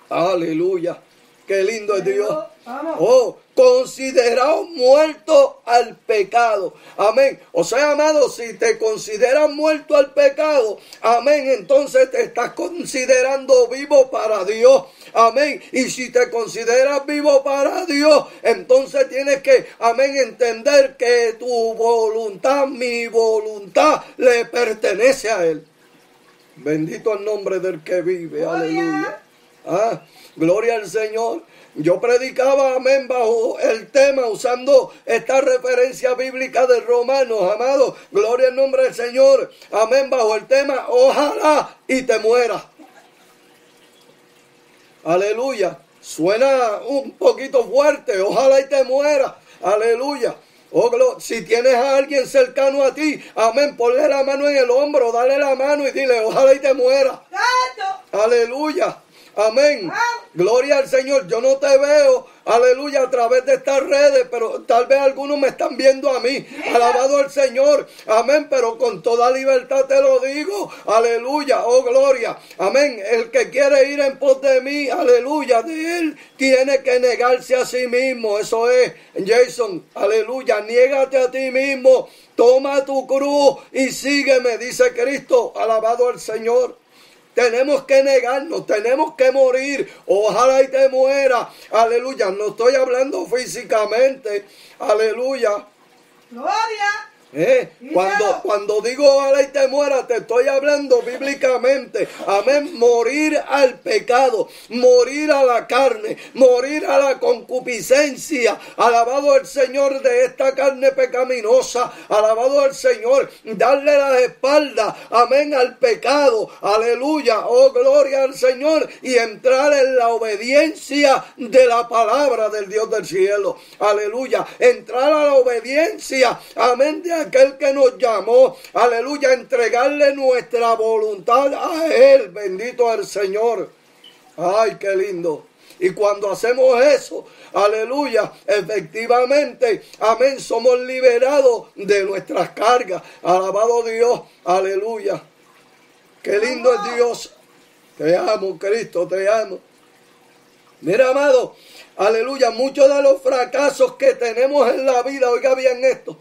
Aleluya. Qué lindo es Dios. Vamos. Oh, considerados muertos al pecado. Amén. O sea, amado, si te consideras muerto al pecado, amén, entonces te estás considerando vivo para Dios. Amén. Y si te consideras vivo para Dios, entonces tienes que, amén, entender que tu voluntad, mi voluntad, le pertenece a Él. Bendito el nombre del que vive. Gloria. Aleluya. Ah, gloria al Señor. Yo predicaba, amén, bajo el tema, usando esta referencia bíblica de Romanos, amado. Gloria al nombre del Señor. Amén, bajo el tema, ojalá y te mueras. Aleluya. Suena un poquito fuerte, ojalá y te mueras. Aleluya. Oh, si tienes a alguien cercano a ti, amén, ponle la mano en el hombro, dale la mano y dile, ojalá y te. Santo. Aleluya. Amén. Gloria al Señor. Yo no te veo, aleluya, a través de estas redes, pero tal vez algunos me están viendo a mí. Alabado al Señor. Amén. Pero con toda libertad te lo digo. Aleluya. Oh, gloria. Amén. El que quiere ir en pos de mí, aleluya, de él, tiene que negarse a sí mismo. Eso es, Jason. Aleluya. Niégate a ti mismo. Toma tu cruz y sígueme, dice Cristo. Alabado al Señor. Tenemos que negarnos, tenemos que morir. Ojalá y te muera. Aleluya. No estoy hablando físicamente. Aleluya. Gloria. Eh. Cuando, cuando digo ojalá y te muera, te estoy hablando bíblicamente. Amén. Morir al pecado, morir a la carne, morir a la concupiscencia. Alabado el Señor de esta carne pecaminosa. Alabado el Señor. Darle la espalda. Amén. Al pecado. Aleluya. Oh, gloria al Señor. Y entrar en la obediencia de la palabra del Dios del cielo. Aleluya. Entrar a la obediencia. Amén. De aquel que nos llamó. Aleluya. Entregarle nuestra voluntad a Él. Bendito al Señor. Ay, qué lindo. Y cuando hacemos eso, aleluya, efectivamente, amén, somos liberados de nuestras cargas. Alabado Dios, aleluya. Qué lindo es Dios. Te amo, Cristo, te amo. Mira, amado, aleluya, muchos de los fracasos que tenemos en la vida, oiga bien esto,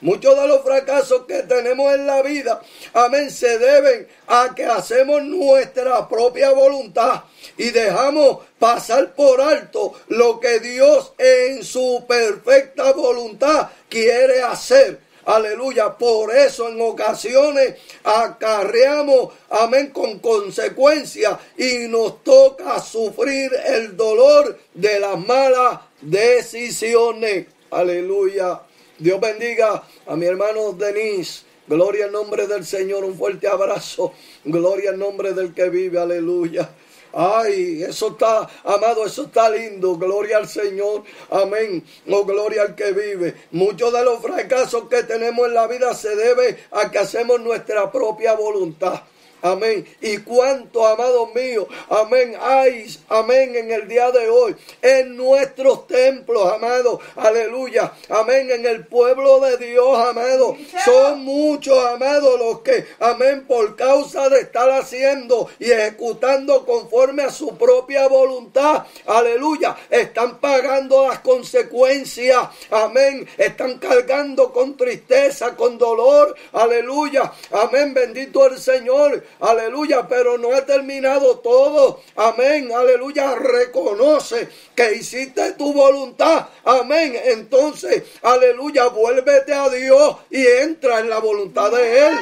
muchos de los fracasos que tenemos en la vida, amén, se deben a que hacemos nuestra propia voluntad y dejamos pasar por alto lo que Dios en su perfecta voluntad quiere hacer. Aleluya. Por eso en ocasiones acarreamos, amén, con consecuencias y nos toca sufrir el dolor de las malas decisiones. Aleluya. Dios bendiga a mi hermano Denis. Gloria al nombre del Señor. Un fuerte abrazo. Gloria al nombre del que vive. Aleluya. Ay, eso está, amado, eso está lindo. Gloria al Señor. Amén. Oh, gloria al que vive. Muchos de los fracasos que tenemos en la vida se debe a que hacemos nuestra propia voluntad. Amén. Y cuánto, amados míos, amén, hay, amén, en el día de hoy, en nuestros templos, amados, aleluya, amén, en el pueblo de Dios, amados, son muchos, amados, los que, amén, por causa de estar haciendo y ejecutando conforme a su propia voluntad, aleluya, están pagando las consecuencias, amén, están cargando con tristeza, con dolor, aleluya, amén, bendito el Señor, aleluya, pero no ha terminado todo, amén, aleluya, reconoce que hiciste tu voluntad, amén, entonces, aleluya, vuélvete a Dios y entra en la voluntad de Él.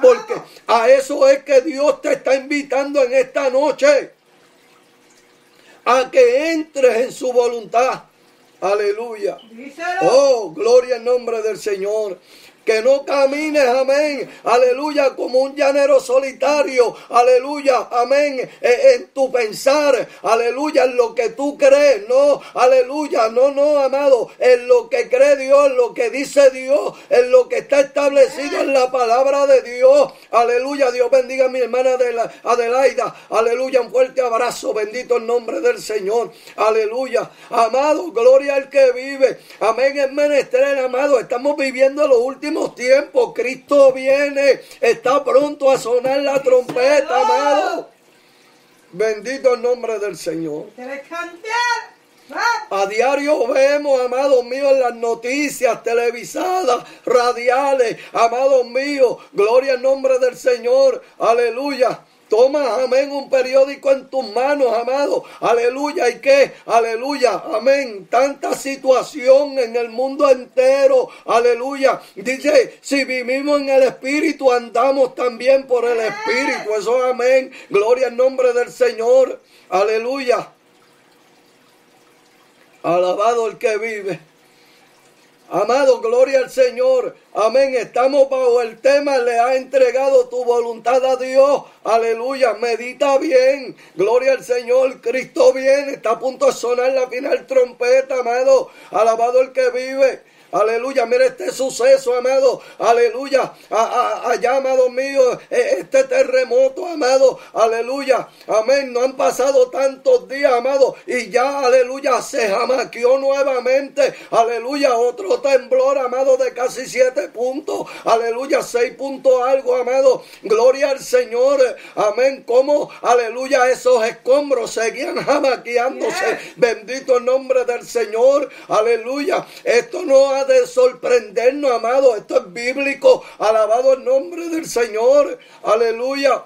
Porque a eso es que Dios te está invitando en esta noche. A que entres en su voluntad. Aleluya. Oh, gloria en nombre del Señor que no camines, amén, aleluya, como un llanero solitario, aleluya, amén, e, en tu pensar, aleluya, en lo que tú crees, no, aleluya, no, no, amado, en lo que cree Dios, en lo que dice Dios, en lo que está establecido en la palabra de Dios, aleluya, Dios bendiga a mi hermana Adelaida, aleluya, un fuerte abrazo, bendito el nombre del Señor, aleluya, amado, gloria al que vive, amén, es menester, amado, estamos viviendo los últimos tiempos. Cristo viene. Está pronto a sonar la trompeta, amado. Bendito el nombre del Señor. A diario vemos, amados míos, en las noticias televisadas, radiales, amados míos, gloria al nombre del Señor, aleluya Toma, amén, un periódico en tus manos, amado. Aleluya. ¿Y qué? Aleluya. Amén. Tanta situación en el mundo entero. Aleluya. Dice, si vivimos en el Espíritu, andamos también por el Espíritu. Eso, amén. Gloria al nombre del Señor. Aleluya. Alabado el que vive. Amado, gloria al Señor. Amén. Estamos bajo el tema. Le ha entregado tu voluntad a Dios. Aleluya. Medita bien. Gloria al Señor. Cristo viene. Está a punto de sonar la final trompeta, amado. Alabado el que vive. Aleluya, mira este suceso, amado. Aleluya. allá, amado mío, e, este terremoto, amado. Aleluya. Amén. No han pasado tantos días, amado. Y ya, aleluya, se jamaqueó nuevamente. Aleluya. Otro temblor, amado, de casi siete puntos. Aleluya. Seis puntos algo, amado. Gloria al Señor. Amén. Como, aleluya, esos escombros seguían jamaqueándose. Bendito el nombre del Señor. Aleluya. Esto no ha de sorprendernos, amado. Esto es bíblico. Alabado el nombre del Señor. Aleluya.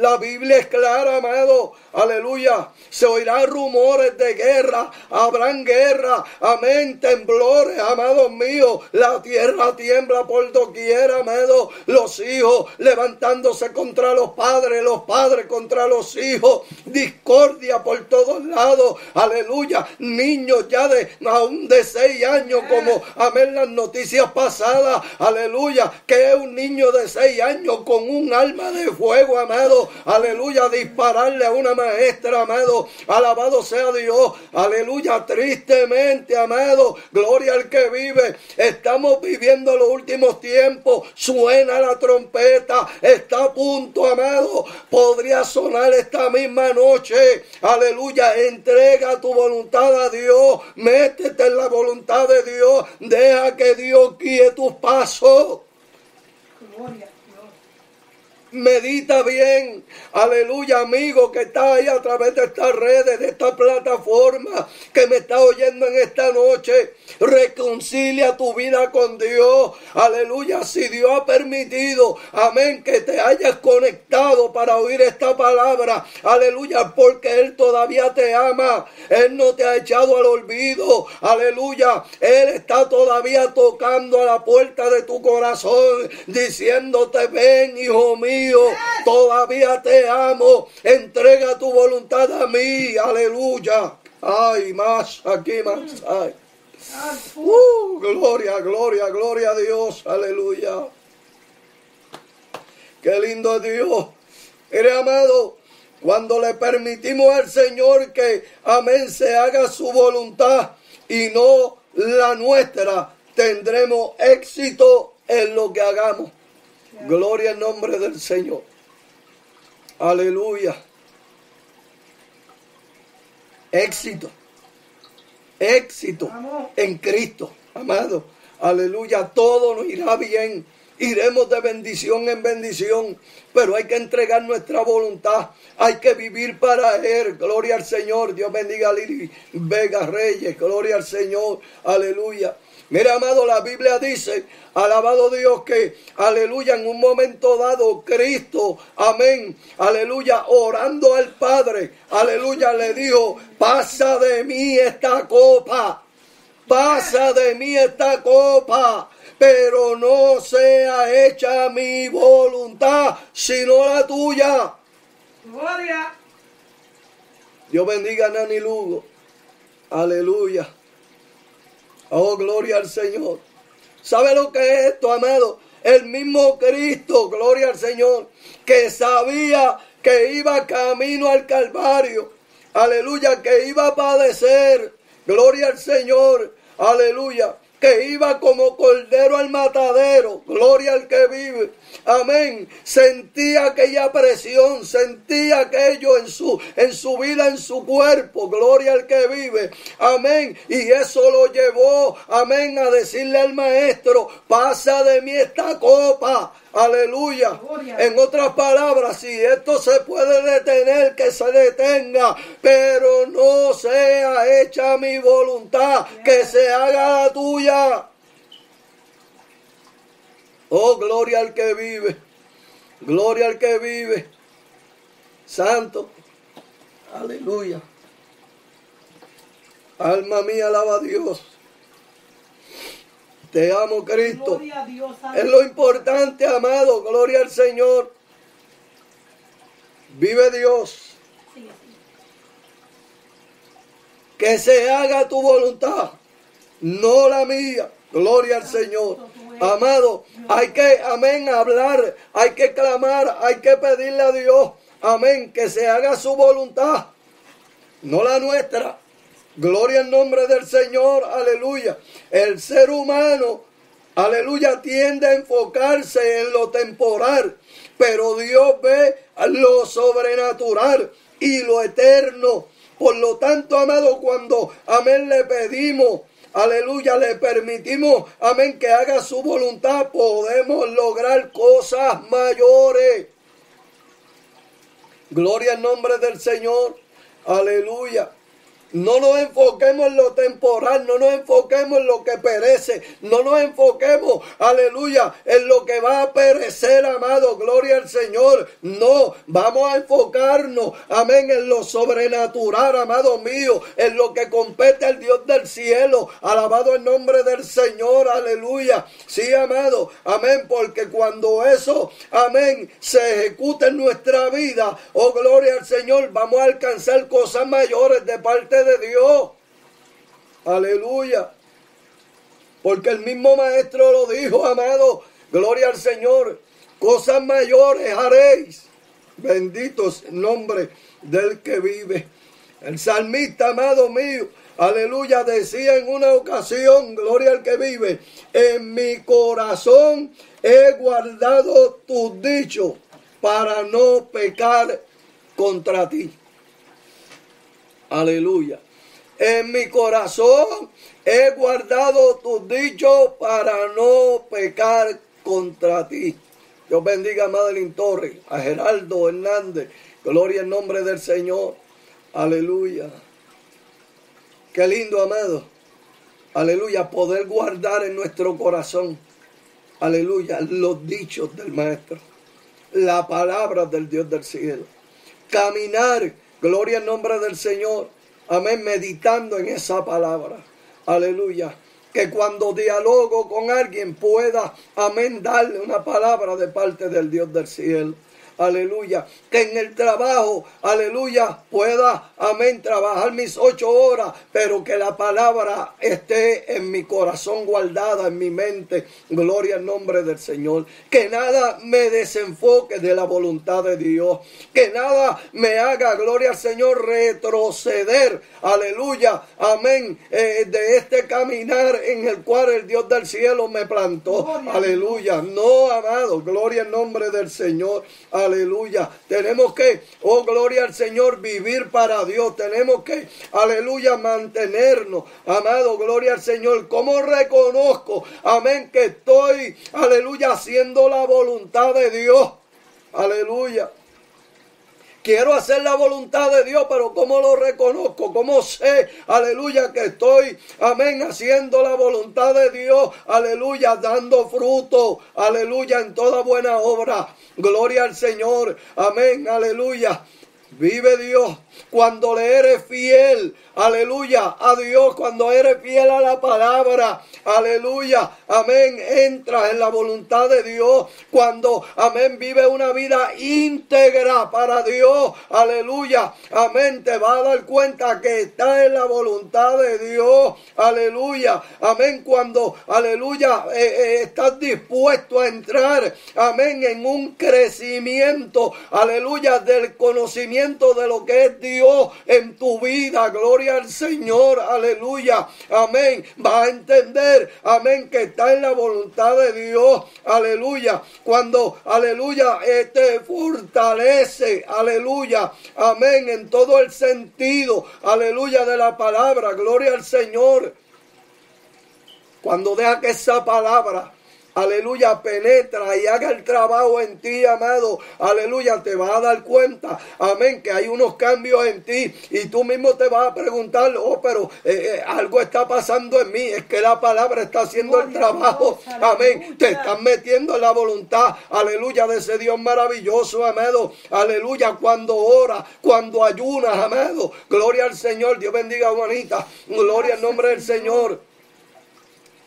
La Biblia es clara, amado. Aleluya. Se oirán rumores de guerra. Habrán guerra. Amén. Temblores, amados míos. La tierra tiembla por doquiera, amado. Los hijos levantándose contra los padres. Los padres contra los hijos. Discordia por todos lados. Aleluya. Niños ya de aún de seis años, como amén las noticias pasadas. Aleluya. Que es un niño de seis años con un alma de fuego, amado. Aleluya. Dispararle a una maestra, amado. Alabado sea Dios. Aleluya. Tristemente, amado. Gloria al que vive. Estamos viviendo los últimos tiempos. Suena la trompeta. Está a punto, amado. Podría sonar esta misma noche. Aleluya. Entrega tu voluntad a Dios. Métete en la voluntad de Dios. Deja que Dios guíe tus pasos. Gloria. Medita bien, aleluya amigo que está ahí a través de estas redes, de esta plataforma que me está oyendo en esta noche. Reconcilia tu vida con Dios, aleluya. Si Dios ha permitido, amén, que te hayas conectado para oír esta palabra, aleluya, porque Él todavía te ama. Él no te ha echado al olvido, aleluya. Él está todavía tocando a la puerta de tu corazón, diciéndote, ven, hijo mío todavía te amo. Entrega tu voluntad a mí, aleluya. Ay, más, aquí más. Ay. Uh, gloria, gloria, gloria a Dios, aleluya. Qué lindo es Dios. Mire, amado, cuando le permitimos al Señor que, amén, se haga su voluntad y no la nuestra, tendremos éxito en lo que hagamos. Gloria al nombre del Señor. Aleluya. Éxito. Éxito en Cristo, amado. Aleluya. Todo nos irá bien. Iremos de bendición en bendición, pero hay que entregar nuestra voluntad, hay que vivir para Él. Gloria al Señor. Dios bendiga a Lili Vega Reyes. Gloria al Señor. Aleluya. Mira, amado, la Biblia dice, alabado Dios, que, aleluya, en un momento dado, Cristo, amén, aleluya, orando al Padre, aleluya, le dijo, pasa de mí esta copa, pasa de mí esta copa. pero no sea hecha mi voluntad, sino la tuya. Gloria. Dios bendiga a Nani Lugo. Aleluya. Oh, gloria al Señor. ¿Sabe lo que es esto, amado? El mismo Cristo, gloria al Señor, que sabía que iba camino al Calvario. Aleluya, que iba a padecer. Gloria al Señor. Aleluya que iba como cordero al matadero, gloria al que vive. Amén. Sentía aquella presión, sentía aquello en su en su vida, en su cuerpo, gloria al que vive. Amén. Y eso lo llevó, amén, a decirle al maestro, "Pasa de mí esta copa." Aleluya. En otras palabras, si esto se puede detener, que se detenga, pero no sea hecha mi voluntad, que se haga la tuya. Oh, gloria al que vive. Gloria al que vive. Santo. Aleluya. Alma mía, alaba a Dios. Te amo, Cristo. es lo importante, amado. Gloria al Señor. Vive Dios. Que se haga tu voluntad, no la mía. Gloria al Señor. Amado, hay que, amén, hablar, hay que clamar, hay que pedirle a Dios, amén, que se haga su voluntad, no la nuestra. Gloria al nombre del Señor, aleluya. El ser humano, aleluya, tiende a enfocarse en lo temporal, pero Dios ve lo sobrenatural y lo eterno. Por lo tanto, amado, cuando, amén, le pedimos, aleluya, le permitimos, amén, que haga su voluntad, podemos lograr cosas mayores. Gloria al nombre del Señor, aleluya. No nos enfoquemos en lo temporal, no nos enfoquemos en lo que perece, no nos enfoquemos, aleluya, en lo que va a perecer, amado, gloria al Señor. No, vamos a enfocarnos, amén, en lo sobrenatural, amado mío, en lo que compete al Dios del cielo. Alabado el nombre del Señor, aleluya. Sí, amado, amén, porque cuando eso, amén, se ejecuta en nuestra vida, oh gloria al Señor, vamos a alcanzar cosas mayores de parte de Dios. Aleluya. Porque el mismo maestro lo dijo, amado. Gloria al Señor. Cosas mayores haréis. Benditos el nombre del que vive. El salmista, amado mío, aleluya, decía en una ocasión, gloria al que vive, en mi corazón he guardado tus dichos para no pecar contra ti. Aleluya. En mi corazón he guardado tus dichos para no pecar contra ti. Dios bendiga a Madeline Torres, a Geraldo Hernández. Gloria en nombre del Señor. Aleluya. Qué lindo, amado. Aleluya. Poder guardar en nuestro corazón. Aleluya. Los dichos del Maestro. La palabra del Dios del cielo. Caminar Gloria al nombre del Señor. Amén. Meditando en esa palabra. Aleluya. Que cuando dialogo con alguien pueda, amén, darle una palabra de parte del Dios del cielo aleluya, que en el trabajo, aleluya, pueda, amén, trabajar mis ocho horas, pero que la palabra esté en mi corazón guardada, en mi mente, gloria al nombre del Señor, que nada me desenfoque de la voluntad de Dios, que nada me haga, gloria al Señor, retroceder, aleluya, amén, eh, de este caminar en el cual el Dios del cielo me plantó, aleluya, no, amado, gloria al nombre del Señor, aleluya aleluya. Tenemos que, oh gloria al Señor, vivir para Dios. Tenemos que, aleluya, mantenernos. Amado, gloria al Señor. ¿Cómo reconozco, amén, que estoy, aleluya, haciendo la voluntad de Dios? Aleluya. Quiero hacer la voluntad de Dios, pero ¿cómo lo reconozco? ¿Cómo sé, aleluya, que estoy, amén, haciendo la voluntad de Dios? Aleluya, dando fruto, aleluya, en toda buena obra. Gloria al Señor, amén, aleluya. Vive Dios cuando le eres fiel, aleluya, a Dios, cuando eres fiel a la palabra, aleluya, amén, entra en la voluntad de Dios, cuando, amén, vive una vida íntegra para Dios, aleluya, amén, te va a dar cuenta que está en la voluntad de Dios, aleluya, amén, cuando, aleluya, eh, eh, estás dispuesto a entrar, amén, en un crecimiento, aleluya, del conocimiento de lo que es Dios en tu vida. Gloria al Señor, aleluya, amén. Va a entender, amén, que está en la voluntad de Dios, aleluya. Cuando, aleluya, te fortalece, aleluya, amén, en todo el sentido, aleluya, de la palabra. Gloria al Señor. Cuando deja que esa palabra aleluya, penetra y haga el trabajo en ti, amado, aleluya, te vas a dar cuenta, amén, que hay unos cambios en ti. Y tú mismo te vas a preguntar, oh, pero eh, eh, algo está pasando en mí, es que la palabra está haciendo el trabajo, amén, te estás metiendo en la voluntad, aleluya, de ese Dios maravilloso, amado, aleluya, cuando ora, cuando ayunas, amado, gloria al Señor, Dios bendiga Juanita, gloria al nombre del Señor,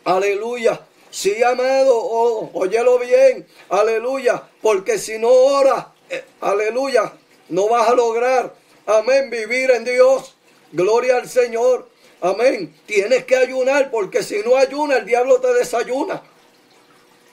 aleluya. Sí, amado, óyelo bien, aleluya, porque si no oras, eh, aleluya, no vas a lograr, amén, vivir en Dios. Gloria al Señor, amén. Tienes que ayunar, porque si no ayunas, el diablo te desayuna.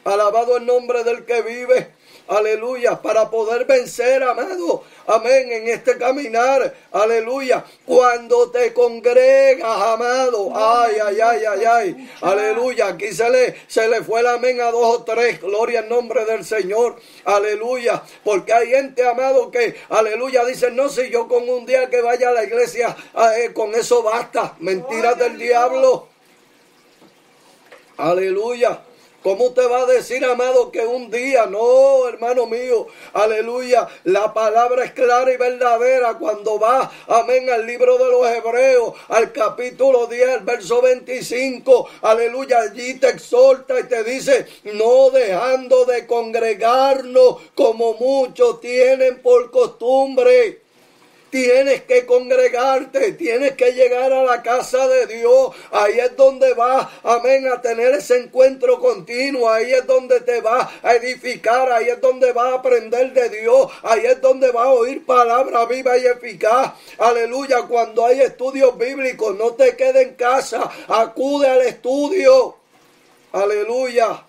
Alabado el nombre del que vive aleluya, para poder vencer, amado, amén, en este caminar, aleluya, cuando te congregas, amado, ay, ay, ay, ay, ay, aleluya, aquí se le, se le fue el amén a dos o tres, gloria al nombre del Señor, aleluya, porque hay gente, amado, que, aleluya, dice, no, si yo con un día que vaya a la iglesia, eh, con eso basta, mentiras del diablo, aleluya, ¿Cómo te va a decir, amado, que un día? No, hermano mío, aleluya. La palabra es clara y verdadera cuando va, amén, al libro de los Hebreos, al capítulo 10, verso 25. Aleluya, allí te exhorta y te dice, no dejando de congregarnos como muchos tienen por costumbre Tienes que congregarte, tienes que llegar a la casa de Dios. Ahí es donde vas, amén, a tener ese encuentro continuo. Ahí es donde te vas a edificar. Ahí es donde vas a aprender de Dios. Ahí es donde vas a oír palabra viva y eficaz. Aleluya. Cuando hay estudios bíblicos, no te quedes en casa. Acude al estudio. Aleluya.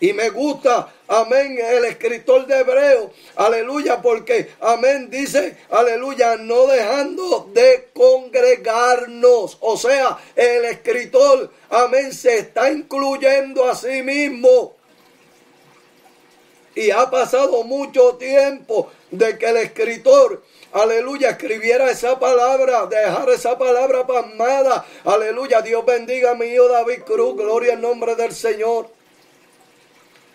Y me gusta, amén, el escritor de Hebreo, aleluya, porque, amén, dice, aleluya, no dejando de congregarnos. O sea, el escritor, amén, se está incluyendo a sí mismo. Y ha pasado mucho tiempo de que el escritor, aleluya, escribiera esa palabra, dejar esa palabra pasmada. Aleluya, Dios bendiga a mi hijo David Cruz, gloria en nombre del Señor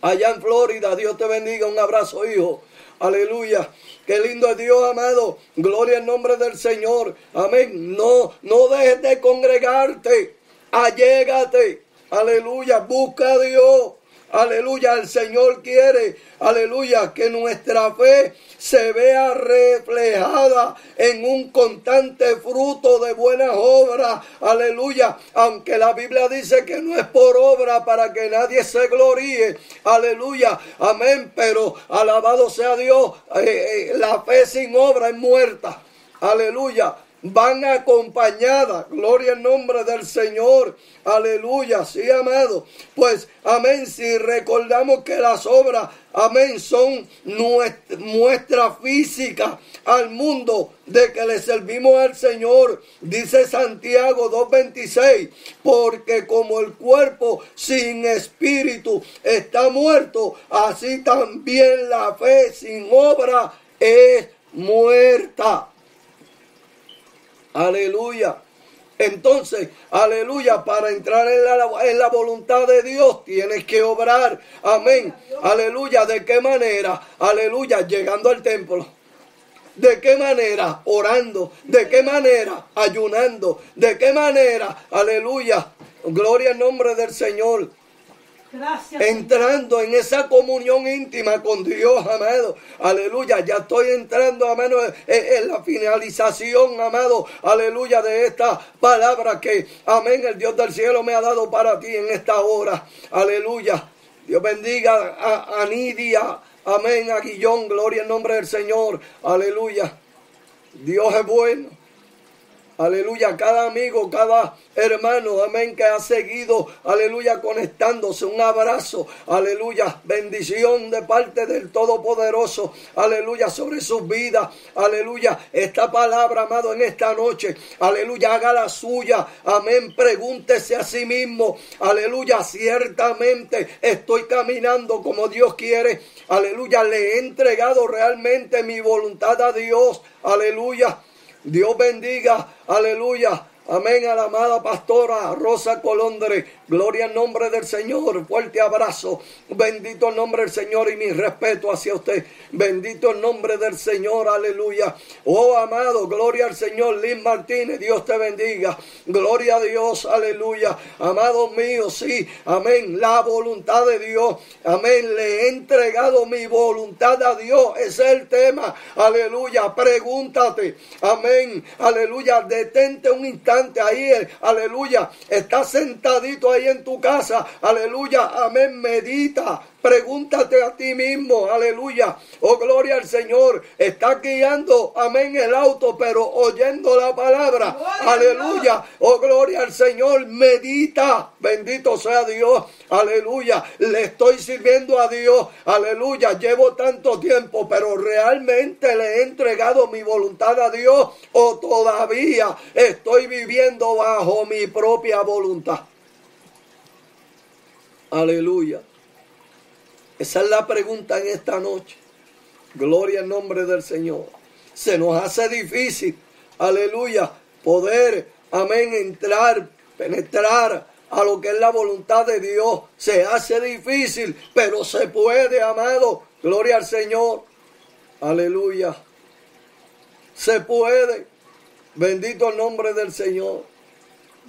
allá en Florida. Dios te bendiga. Un abrazo, hijo. Aleluya. Qué lindo es Dios, amado. Gloria en nombre del Señor. Amén. No, no dejes de congregarte. Allégate. Aleluya. Busca a Dios. Aleluya, el Señor quiere, aleluya, que nuestra fe se vea reflejada en un constante fruto de buenas obras. Aleluya, aunque la Biblia dice que no es por obra para que nadie se gloríe. Aleluya, amén, pero alabado sea Dios, eh, eh, la fe sin obra es muerta. Aleluya van acompañadas. Gloria al nombre del Señor. Aleluya. Sí, amado. Pues, amén. Si recordamos que las obras, amén, son nuestra, física al mundo de que le servimos al Señor. Dice Santiago 2.26. Porque como el cuerpo sin espíritu está muerto, así también la fe sin obra es muerta. Aleluya. Entonces, aleluya, para entrar en la, en la, voluntad de Dios tienes que obrar. Amén. Aleluya. ¿De qué manera? Aleluya. Llegando al templo. ¿De qué manera? Orando. ¿De qué manera? Ayunando. ¿De qué manera? Aleluya. Gloria al nombre del Señor. Entrando en esa comunión íntima con Dios, amado. Aleluya, ya estoy entrando, amado, en, en la finalización, amado. Aleluya, de esta palabra que, amén, el Dios del cielo me ha dado para ti en esta hora. Aleluya. Dios bendiga a, a Nidia. Amén, a Guillón. Gloria en nombre del Señor. Aleluya. Dios es bueno. Aleluya, cada amigo, cada hermano, amén, que ha seguido, aleluya, conectándose. Un abrazo, aleluya, bendición de parte del Todopoderoso, aleluya, sobre sus vidas, aleluya. Esta palabra, amado, en esta noche, aleluya, haga la suya, amén. Pregúntese a sí mismo, aleluya, ciertamente estoy caminando como Dios quiere, aleluya, le he entregado realmente mi voluntad a Dios, aleluya. Dios bendiga, aleluya. Amén a la amada pastora Rosa Colondre. Gloria al nombre del Señor. Fuerte abrazo. Bendito el nombre del Señor y mi respeto hacia usted. Bendito el nombre del Señor. Aleluya. Oh amado, gloria al Señor. Liz Martínez, Dios te bendiga. Gloria a Dios. Aleluya. Amado mío, sí. Amén. La voluntad de Dios. Amén. Le he entregado mi voluntad a Dios. Ese es el tema. Aleluya. Pregúntate. Amén. Aleluya. Detente un instante ahí, aleluya, está sentadito ahí en tu casa, aleluya, amén, medita, pregúntate a ti mismo, aleluya, oh gloria al Señor, está guiando, amén, el auto, pero oyendo la palabra, aleluya, oh gloria al Señor, medita, bendito sea Dios, aleluya, le estoy sirviendo a Dios, aleluya, llevo tanto tiempo, pero realmente le he entregado mi voluntad a Dios. O todavía estoy viviendo viviendo bajo mi propia voluntad. Aleluya. Esa es la pregunta en esta noche. Gloria al nombre del Señor. Se nos hace difícil, aleluya, poder, amén, entrar, penetrar a lo que es la voluntad de Dios. Se hace difícil, pero se puede, amado. Gloria al Señor. Aleluya. Se puede. Bendito el nombre del Señor.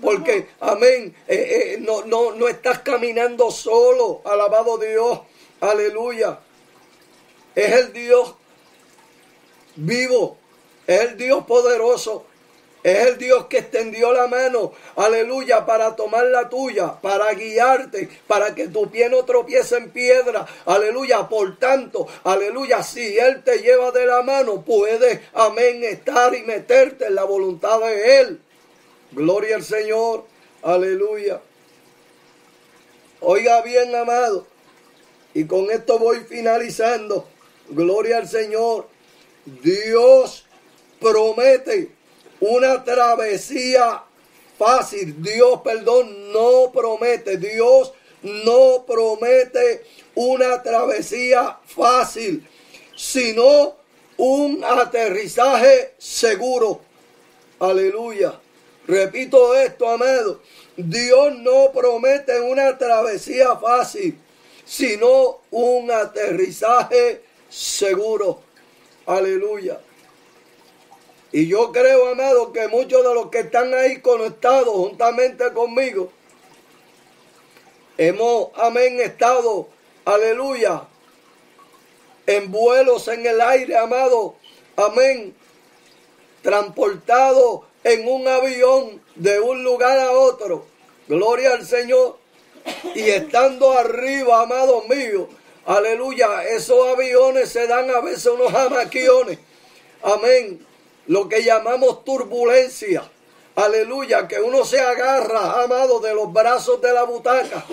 Porque, amén, eh, eh, no, no, no estás caminando solo, alabado Dios, aleluya. Es el Dios vivo, es el Dios poderoso, es el Dios que extendió la mano, aleluya, para tomar la tuya, para guiarte, para que tu pie no tropiece en piedra, aleluya. Por tanto, aleluya, si Él te lleva de la mano, puedes, amén, estar y meterte en la voluntad de Él. Gloria al Señor, aleluya. Oiga bien, amado, y con esto voy finalizando. Gloria al Señor. Dios promete una travesía fácil. Dios, perdón, no promete. Dios no promete una travesía fácil, sino un aterrizaje seguro. Aleluya. Repito esto, amado. Dios no promete una travesía fácil, sino un aterrizaje seguro. Aleluya. Y yo creo, amado, que muchos de los que están ahí conectados juntamente conmigo, hemos, amén, estado, aleluya, en vuelos en el aire, amado, amén, transportado en un avión de un lugar a otro, gloria al Señor, y estando arriba, amado mío, aleluya, esos aviones se dan a veces unos amaquiones, amén, lo que llamamos turbulencia. Aleluya, que uno se agarra, amado, de los brazos de la butaca.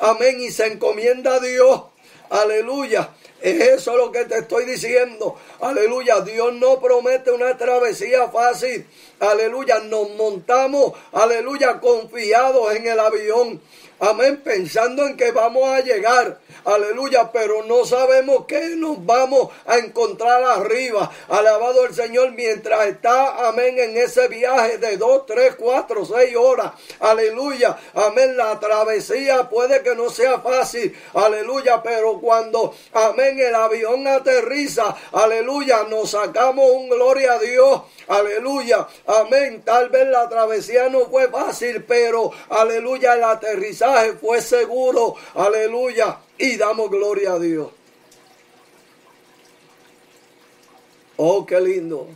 Amén, y se encomienda a Dios. Aleluya. Es eso lo que te estoy diciendo. Aleluya. Dios no promete una travesía fácil. Aleluya. Nos montamos. Aleluya. Confiados en el avión. Amén. Pensando en que vamos a llegar. Aleluya. Pero no sabemos qué nos vamos a encontrar arriba. Alabado el Señor mientras está. Amén. En ese viaje de dos, tres, cuatro, seis horas. Aleluya. Amén. La travesía puede que no sea fácil. Aleluya. Pero cuando. Amén el avión aterriza, aleluya, nos sacamos un gloria a Dios, aleluya, amén, tal vez la travesía no fue fácil, pero aleluya, el aterrizaje fue seguro, aleluya, y damos gloria a Dios. Oh, qué lindo.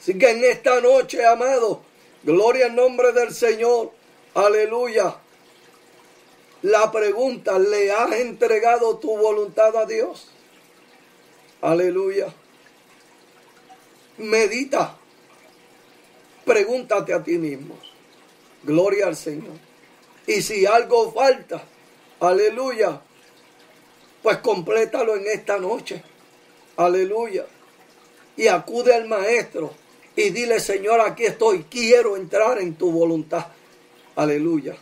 Así que en esta noche, amado, gloria al nombre del Señor. Aleluya. La pregunta, ¿le has entregado tu voluntad a Dios? Aleluya. Medita. Pregúntate a ti mismo. Gloria al Señor. Y si algo falta, aleluya, pues complétalo en esta noche. Aleluya y acude al maestro y dile, Señor, aquí estoy, quiero entrar en tu voluntad. Aleluya.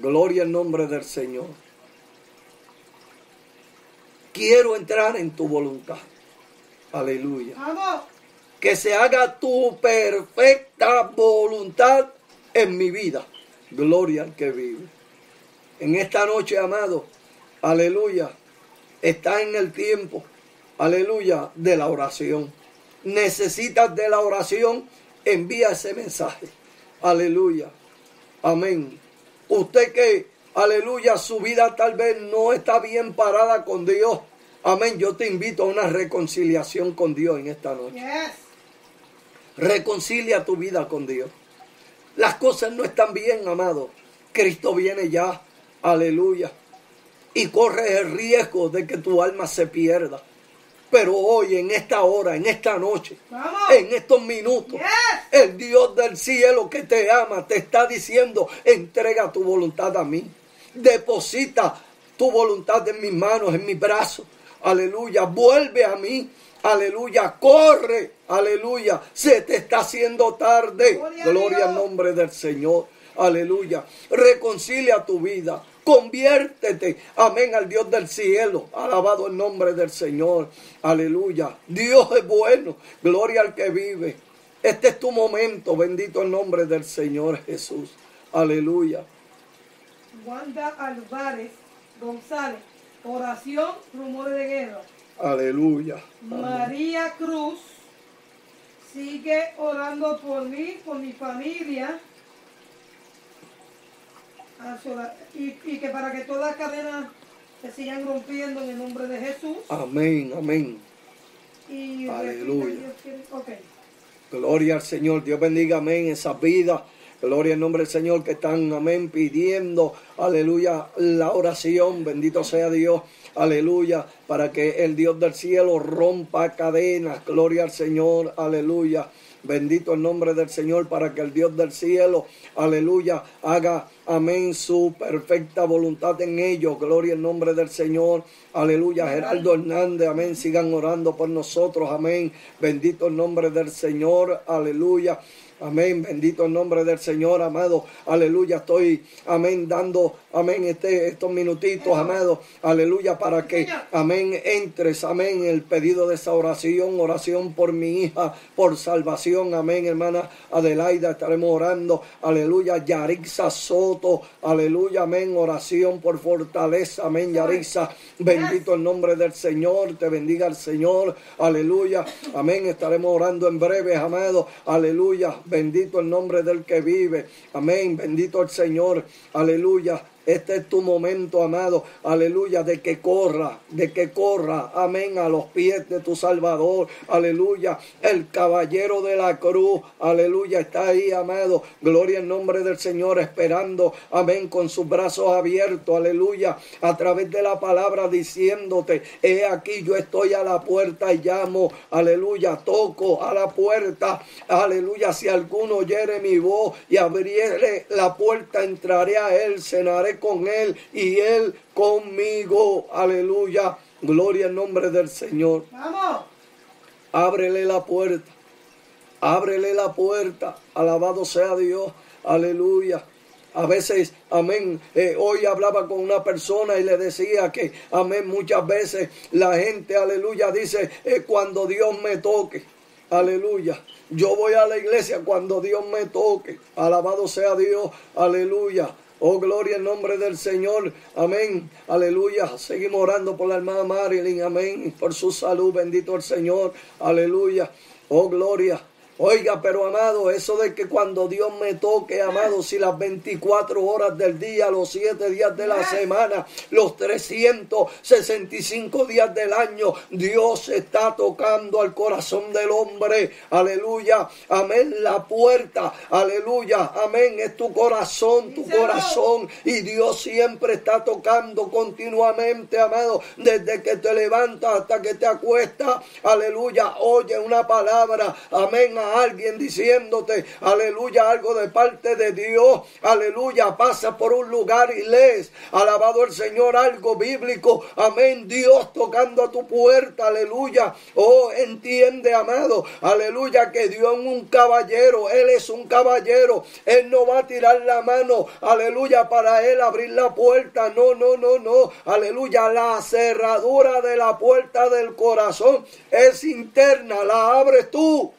Gloria al nombre del Señor. Quiero entrar en tu voluntad. Aleluya. Que se haga tu perfecta voluntad en mi vida. Gloria al que vive. En esta noche, amado, aleluya, está en el tiempo aleluya, de la oración. Necesitas de la oración, envía ese mensaje. Aleluya. Amén. Usted que, aleluya, su vida tal vez no está bien parada con Dios. Amén. Yo te invito a una reconciliación con Dios en esta noche. Reconcilia tu vida con Dios. Las cosas no están bien, amado. Cristo viene ya. Aleluya. Y corre el riesgo de que tu alma se pierda. Pero hoy, en esta hora, en esta noche, en estos minutos, el Dios del cielo que te ama te está diciendo, entrega tu voluntad a mí. Deposita tu voluntad en mis manos, en mis brazos. Aleluya. Vuelve a mí. Aleluya. Corre. Aleluya. Se te está haciendo tarde. Gloria al nombre del Señor. Aleluya. Reconcilia tu vida. Conviértete, amén, al Dios del cielo. Alabado el nombre del Señor. Aleluya. Dios es bueno. Gloria al que vive. Este es tu momento. Bendito el nombre del Señor Jesús. Aleluya. Wanda Álvarez González. Oración, rumores de guerra. Aleluya. María Cruz. Sigue orando por mí, por mi familia y, que para que todas las cadenas se sigan rompiendo en el nombre de Jesús. Amén, amén. Aleluya. Gloria al Señor. Dios bendiga, amén, esa vida. Gloria al nombre del Señor que están, amén, pidiendo, aleluya, la oración. Bendito sea Dios, aleluya, para que el Dios del cielo rompa cadenas. Gloria al Señor, aleluya. Bendito el nombre del Señor para que el Dios del cielo, aleluya, haga, amén, su perfecta voluntad en ellos. Gloria al nombre del Señor, aleluya. Geraldo Hernández, amén, sigan orando por nosotros, amén. Bendito el nombre del Señor, aleluya. Amén, bendito el nombre del Señor, amado. Aleluya, estoy, amén, dando, amén, este, estos minutitos, amado. Aleluya, para que, amén, entres, amén, el pedido de esa oración, oración por mi hija, por salvación, amén, hermana Adelaida, estaremos orando. Aleluya, Yarixa Soto, aleluya, amén, oración por fortaleza, amén, Yarixa. Bendito el nombre del Señor, te bendiga el Señor, aleluya, amén, estaremos orando en breve, amado, aleluya. Bendito el nombre del que vive. Amén. Bendito el Señor. Aleluya. Este es tu momento, amado. Aleluya, de que corra, de que corra. Amén. A los pies de tu Salvador. Aleluya. El caballero de la cruz. Aleluya. Está ahí, amado. Gloria en nombre del Señor, esperando. Amén. Con sus brazos abiertos. Aleluya. A través de la palabra diciéndote, he aquí yo estoy a la puerta y llamo. Aleluya. Toco a la puerta. Aleluya. Si alguno oyere mi voz y abriere la puerta, entraré a él, cenaré con Él y Él conmigo. Aleluya. Gloria al nombre del Señor. Vamos. Ábrele la puerta. Ábrele la puerta. Alabado sea Dios. Aleluya. A veces, amén, eh, hoy hablaba con una persona y le decía que, amén, muchas veces la gente, aleluya, dice, eh, cuando Dios me toque, aleluya. Yo voy a la iglesia cuando Dios me toque. Alabado sea Dios, aleluya. Oh, gloria en nombre del Señor. Amén. Aleluya. Seguimos orando por la hermana Marilyn. Amén. Por su salud. Bendito el Señor. Aleluya. Oh, gloria. Oiga, pero amado, eso de que cuando Dios me toque, amado, si las 24 horas del día, los 7 días de la semana, los 365 días del año, Dios está tocando al corazón del hombre. Aleluya. Amén. La puerta. Aleluya. Amén. Es tu corazón, tu corazón. Y Dios siempre está tocando continuamente, amado, desde que te levantas hasta que te acuestas. Aleluya. Oye una palabra. Amén alguien diciéndote, aleluya, algo de parte de Dios, aleluya, pasa por un lugar y lees, alabado el Señor, algo bíblico, amén, Dios tocando a tu puerta, aleluya, oh, entiende, amado, aleluya, que Dios es un caballero, Él es un caballero, Él no va a tirar la mano, aleluya, para Él abrir la puerta, no, no, no, no, aleluya, la cerradura de la puerta del corazón es interna, la abres tú.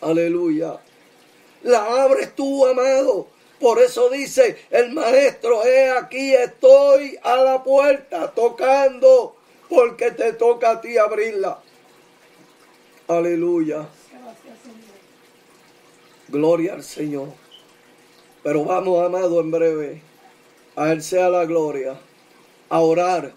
Aleluya. La abres tú, amado. Por eso dice el maestro, he aquí estoy a la puerta tocando, porque te toca a ti abrirla. Aleluya. Gloria al Señor. Pero vamos, amado, en breve. A Él sea la gloria. A orar.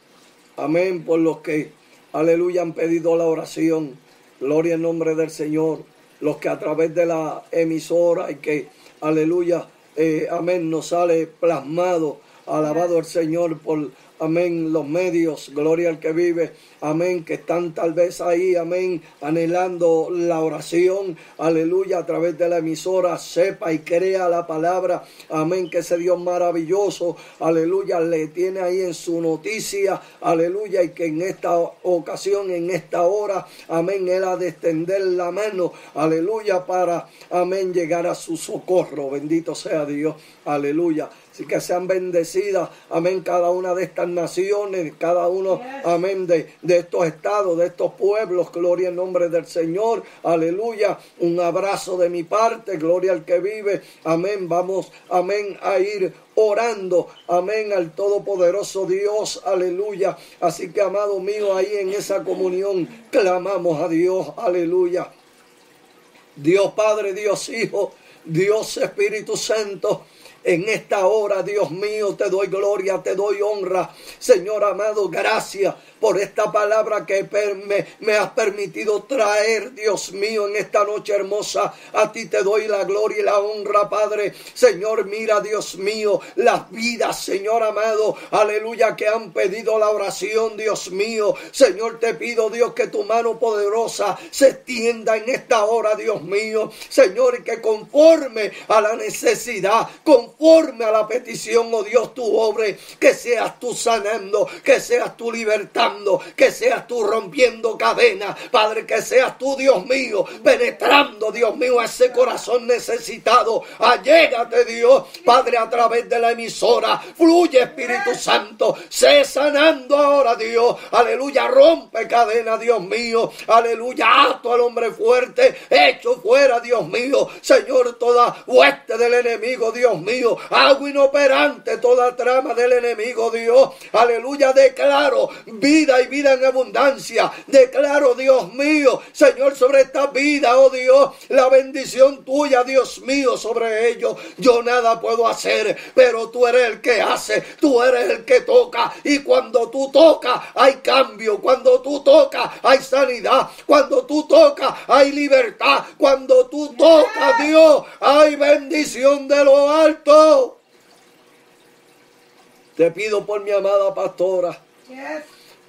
Amén por los que, aleluya, han pedido la oración. Gloria en nombre del Señor. Los que a través de la emisora y que, aleluya, eh, amén, nos sale plasmado. Alabado el Señor por, amén, los medios. Gloria al que vive amén, que están tal vez ahí, amén, anhelando la oración, aleluya, a través de la emisora, sepa y crea la palabra, amén, que ese Dios maravilloso, aleluya, le tiene ahí en su noticia, aleluya, y que en esta ocasión, en esta hora, amén, Él ha de extender la mano, aleluya, para, amén, llegar a su socorro, bendito sea Dios, aleluya. Así que sean bendecidas, amén, cada una de estas naciones, cada uno, amén, de, de estos estados, de estos pueblos. Gloria en nombre del Señor. Aleluya. Un abrazo de mi parte. Gloria al que vive. Amén. Vamos, amén, a ir orando, amén, al Todopoderoso Dios, aleluya. Así que, amado mío, ahí en esa comunión clamamos a Dios, aleluya. Dios Padre, Dios Hijo, Dios Espíritu Santo. En esta hora, Dios mío, te doy gloria, te doy honra. Señor amado, gracias por esta palabra que me, has permitido traer, Dios mío, en esta noche hermosa. A ti te doy la gloria y la honra, Padre. Señor, mira, Dios mío, las vidas, Señor amado, aleluya, que han pedido la oración, Dios mío. Señor, te pido, Dios, que tu mano poderosa se extienda en esta hora, Dios mío. Señor, que conforme a la necesidad, conforme a la petición, oh Dios, tu obre, que seas tú sanando, que seas tú libertando que seas tú rompiendo cadenas, Padre, que seas tú, Dios mío, penetrando, Dios mío, ese corazón necesitado. Allégate, Dios, Padre, a través de la emisora. Fluye, Espíritu Santo, sé sanando ahora, Dios. Aleluya, rompe cadena, Dios mío. Aleluya, ato al hombre fuerte, hecho fuera, Dios mío. Señor, toda hueste del enemigo, Dios mío. Agua inoperante, toda trama del enemigo, Dios. Aleluya, declaro vida y vida en abundancia. Declaro, Dios mío, Señor, sobre esta vida, oh Dios, la bendición tuya, Dios mío, sobre ellos. Yo nada puedo hacer, pero tú eres el que hace, tú eres el que toca. Y cuando tú tocas, hay cambio. Cuando tú tocas, hay sanidad. Cuando tú tocas, hay libertad. Cuando tú tocas, Dios, hay bendición de lo alto. Te pido por mi amada pastora.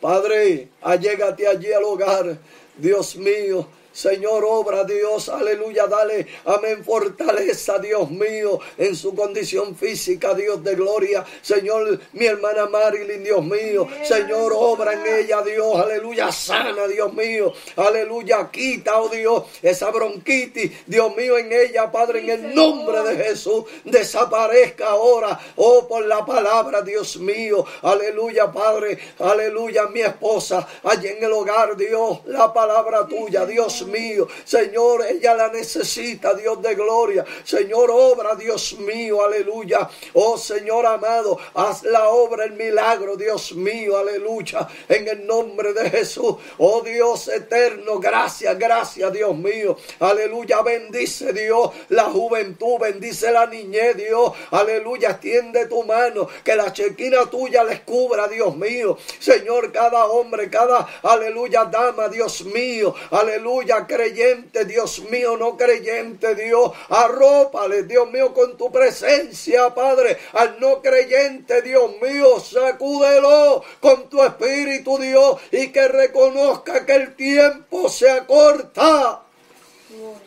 Padre, allégate allí al hogar. Dios mío, Señor, obra Dios, aleluya, dale, amén, fortaleza, Dios mío, en su condición física, Dios de gloria. Señor, mi hermana Marilyn, Dios mío, Señor, obra en ella, Dios, aleluya, sana, Dios mío, aleluya, quita, oh Dios, esa bronquitis, Dios mío, en ella, Padre, en el nombre de Jesús, desaparezca ahora, oh, por la palabra, Dios mío, aleluya, Padre, aleluya, mi esposa, allí en el hogar, Dios, la palabra tuya, Dios Mío. Señor, ella la necesita, Dios de gloria. Señor, obra, Dios mío, aleluya. Oh Señor amado, haz la obra, el milagro, Dios mío, aleluya. En el nombre de Jesús. Oh Dios eterno, gracias, gracias, Dios mío. Aleluya, bendice Dios la juventud, bendice la niñez, Dios. Aleluya, extiende tu mano, que la chequina tuya les cubra, Dios mío. Señor, cada hombre, cada, aleluya, dama, Dios mío. Aleluya, creyente, Dios mío, no creyente, Dios. Arrópale, Dios mío, con tu presencia, Padre. Al no creyente, Dios mío, sacúdelo con tu espíritu, Dios, y que reconozca que el tiempo se acorta.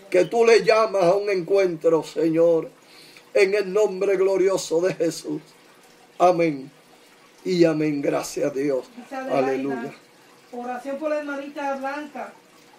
Que tú le llamas a un encuentro, Señor, en el nombre glorioso de Jesús. Amén. Y amén. Gracias a Dios. Aleluya. Oración por la hermanita Blanca.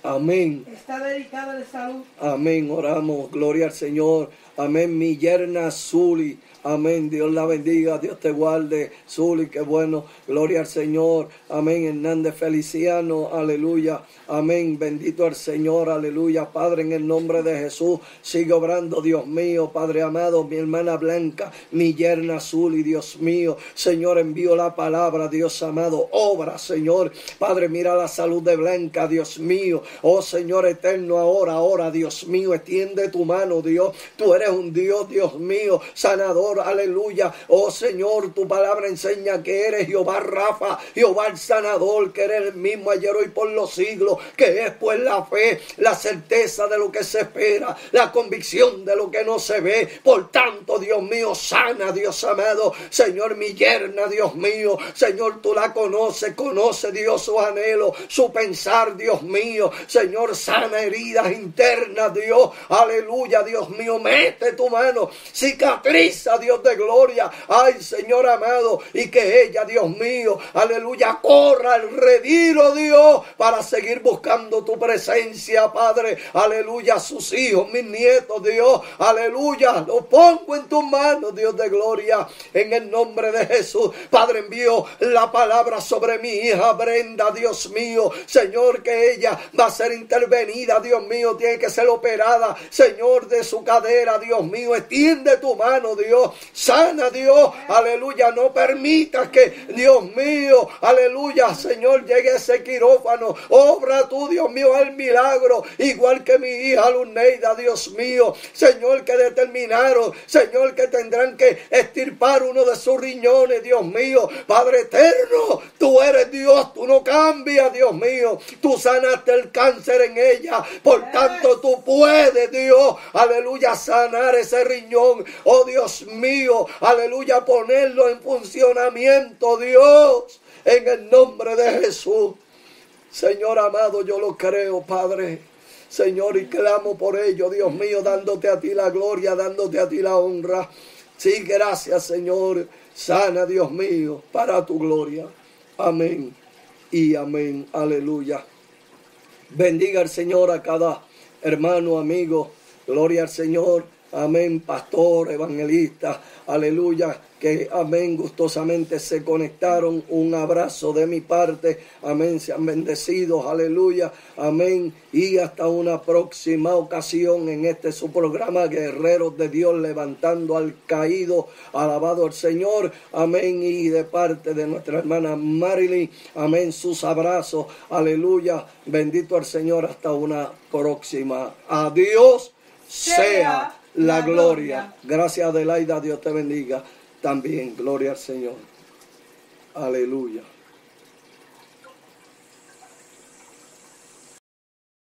Amén. Está dedicada de salud. Amén. Oramos. Gloria al Señor. Amén. Mi yerna Zuli. Amén. Dios la bendiga. Dios te guarde. Zuli, qué bueno. Gloria al Señor. Amén. Hernández Feliciano. Aleluya. Amén. Bendito el Señor. Aleluya. Padre, en el nombre de Jesús. Sigue obrando, Dios mío. Padre amado. Mi hermana Blanca. Mi yerna Zuli. Dios mío. Señor, envío la palabra. Dios amado. Obra, Señor. Padre, mira la salud de Blanca. Dios mío. Oh Señor eterno. Ahora, ahora, Dios mío. Extiende tu mano, Dios. Tú eres un Dios, Dios mío. Sanador aleluya. Oh Señor, tu palabra enseña que eres Jehová Rafa, Jehová el sanador, que eres el mismo ayer, hoy por los siglos, que es pues la fe, la certeza de lo que se espera, la convicción de lo que no se ve. Por tanto, Dios mío, sana, Dios amado, Señor, mi yerna, Dios mío, Señor, tú la conoces, conoce Dios su anhelo, su pensar, Dios mío, Señor, sana heridas internas, Dios, aleluya, Dios mío, mete tu mano, cicatriza, Dios de gloria. Ay, Señor amado, y que ella, Dios mío, aleluya, corra al retiro, Dios, para seguir buscando tu presencia, Padre. Aleluya, sus hijos, mis nietos, Dios, aleluya, lo pongo en tus manos, Dios de gloria, en el nombre de Jesús. Padre, envío la palabra sobre mi hija Brenda, Dios mío, Señor, que ella va a ser intervenida, Dios mío, tiene que ser operada, Señor, de su cadera, Dios mío, extiende tu mano, Dios, sana Dios, aleluya, no permitas que, Dios mío, aleluya, Señor, llegue ese quirófano, obra tú, Dios mío, el milagro, igual que mi hija Luneida, Dios mío, Señor, que determinaron, Señor, que tendrán que estirpar uno de sus riñones, Dios mío, Padre eterno, tú eres Dios, tú no cambias, Dios mío, tú sanaste el cáncer en ella, por tanto tú puedes, Dios, aleluya, sanar ese riñón, oh Dios mío, aleluya, ponerlo en funcionamiento, Dios, en el nombre de Jesús. Señor amado, yo lo creo, Padre. Señor, y clamo por ello, Dios mío, dándote a ti la gloria, dándote a ti la honra. Sí, gracias, Señor. Sana, Dios mío, para tu gloria. Amén y amén. Aleluya. Bendiga al Señor a cada hermano, amigo. Gloria al Señor. Amén, pastor, evangelista. Aleluya. Que, amén, gustosamente se conectaron. Un abrazo de mi parte. Amén, sean bendecidos. Aleluya. Amén. Y hasta una próxima ocasión en este su programa Guerreros de Dios levantando al caído. Alabado al Señor. Amén. Y de parte de nuestra hermana Marilyn. Amén. Sus abrazos. Aleluya. Bendito al Señor. Hasta una próxima. Adiós. Sea la gloria. Gracias Adelaida, Dios te bendiga. También, gloria al Señor. Aleluya.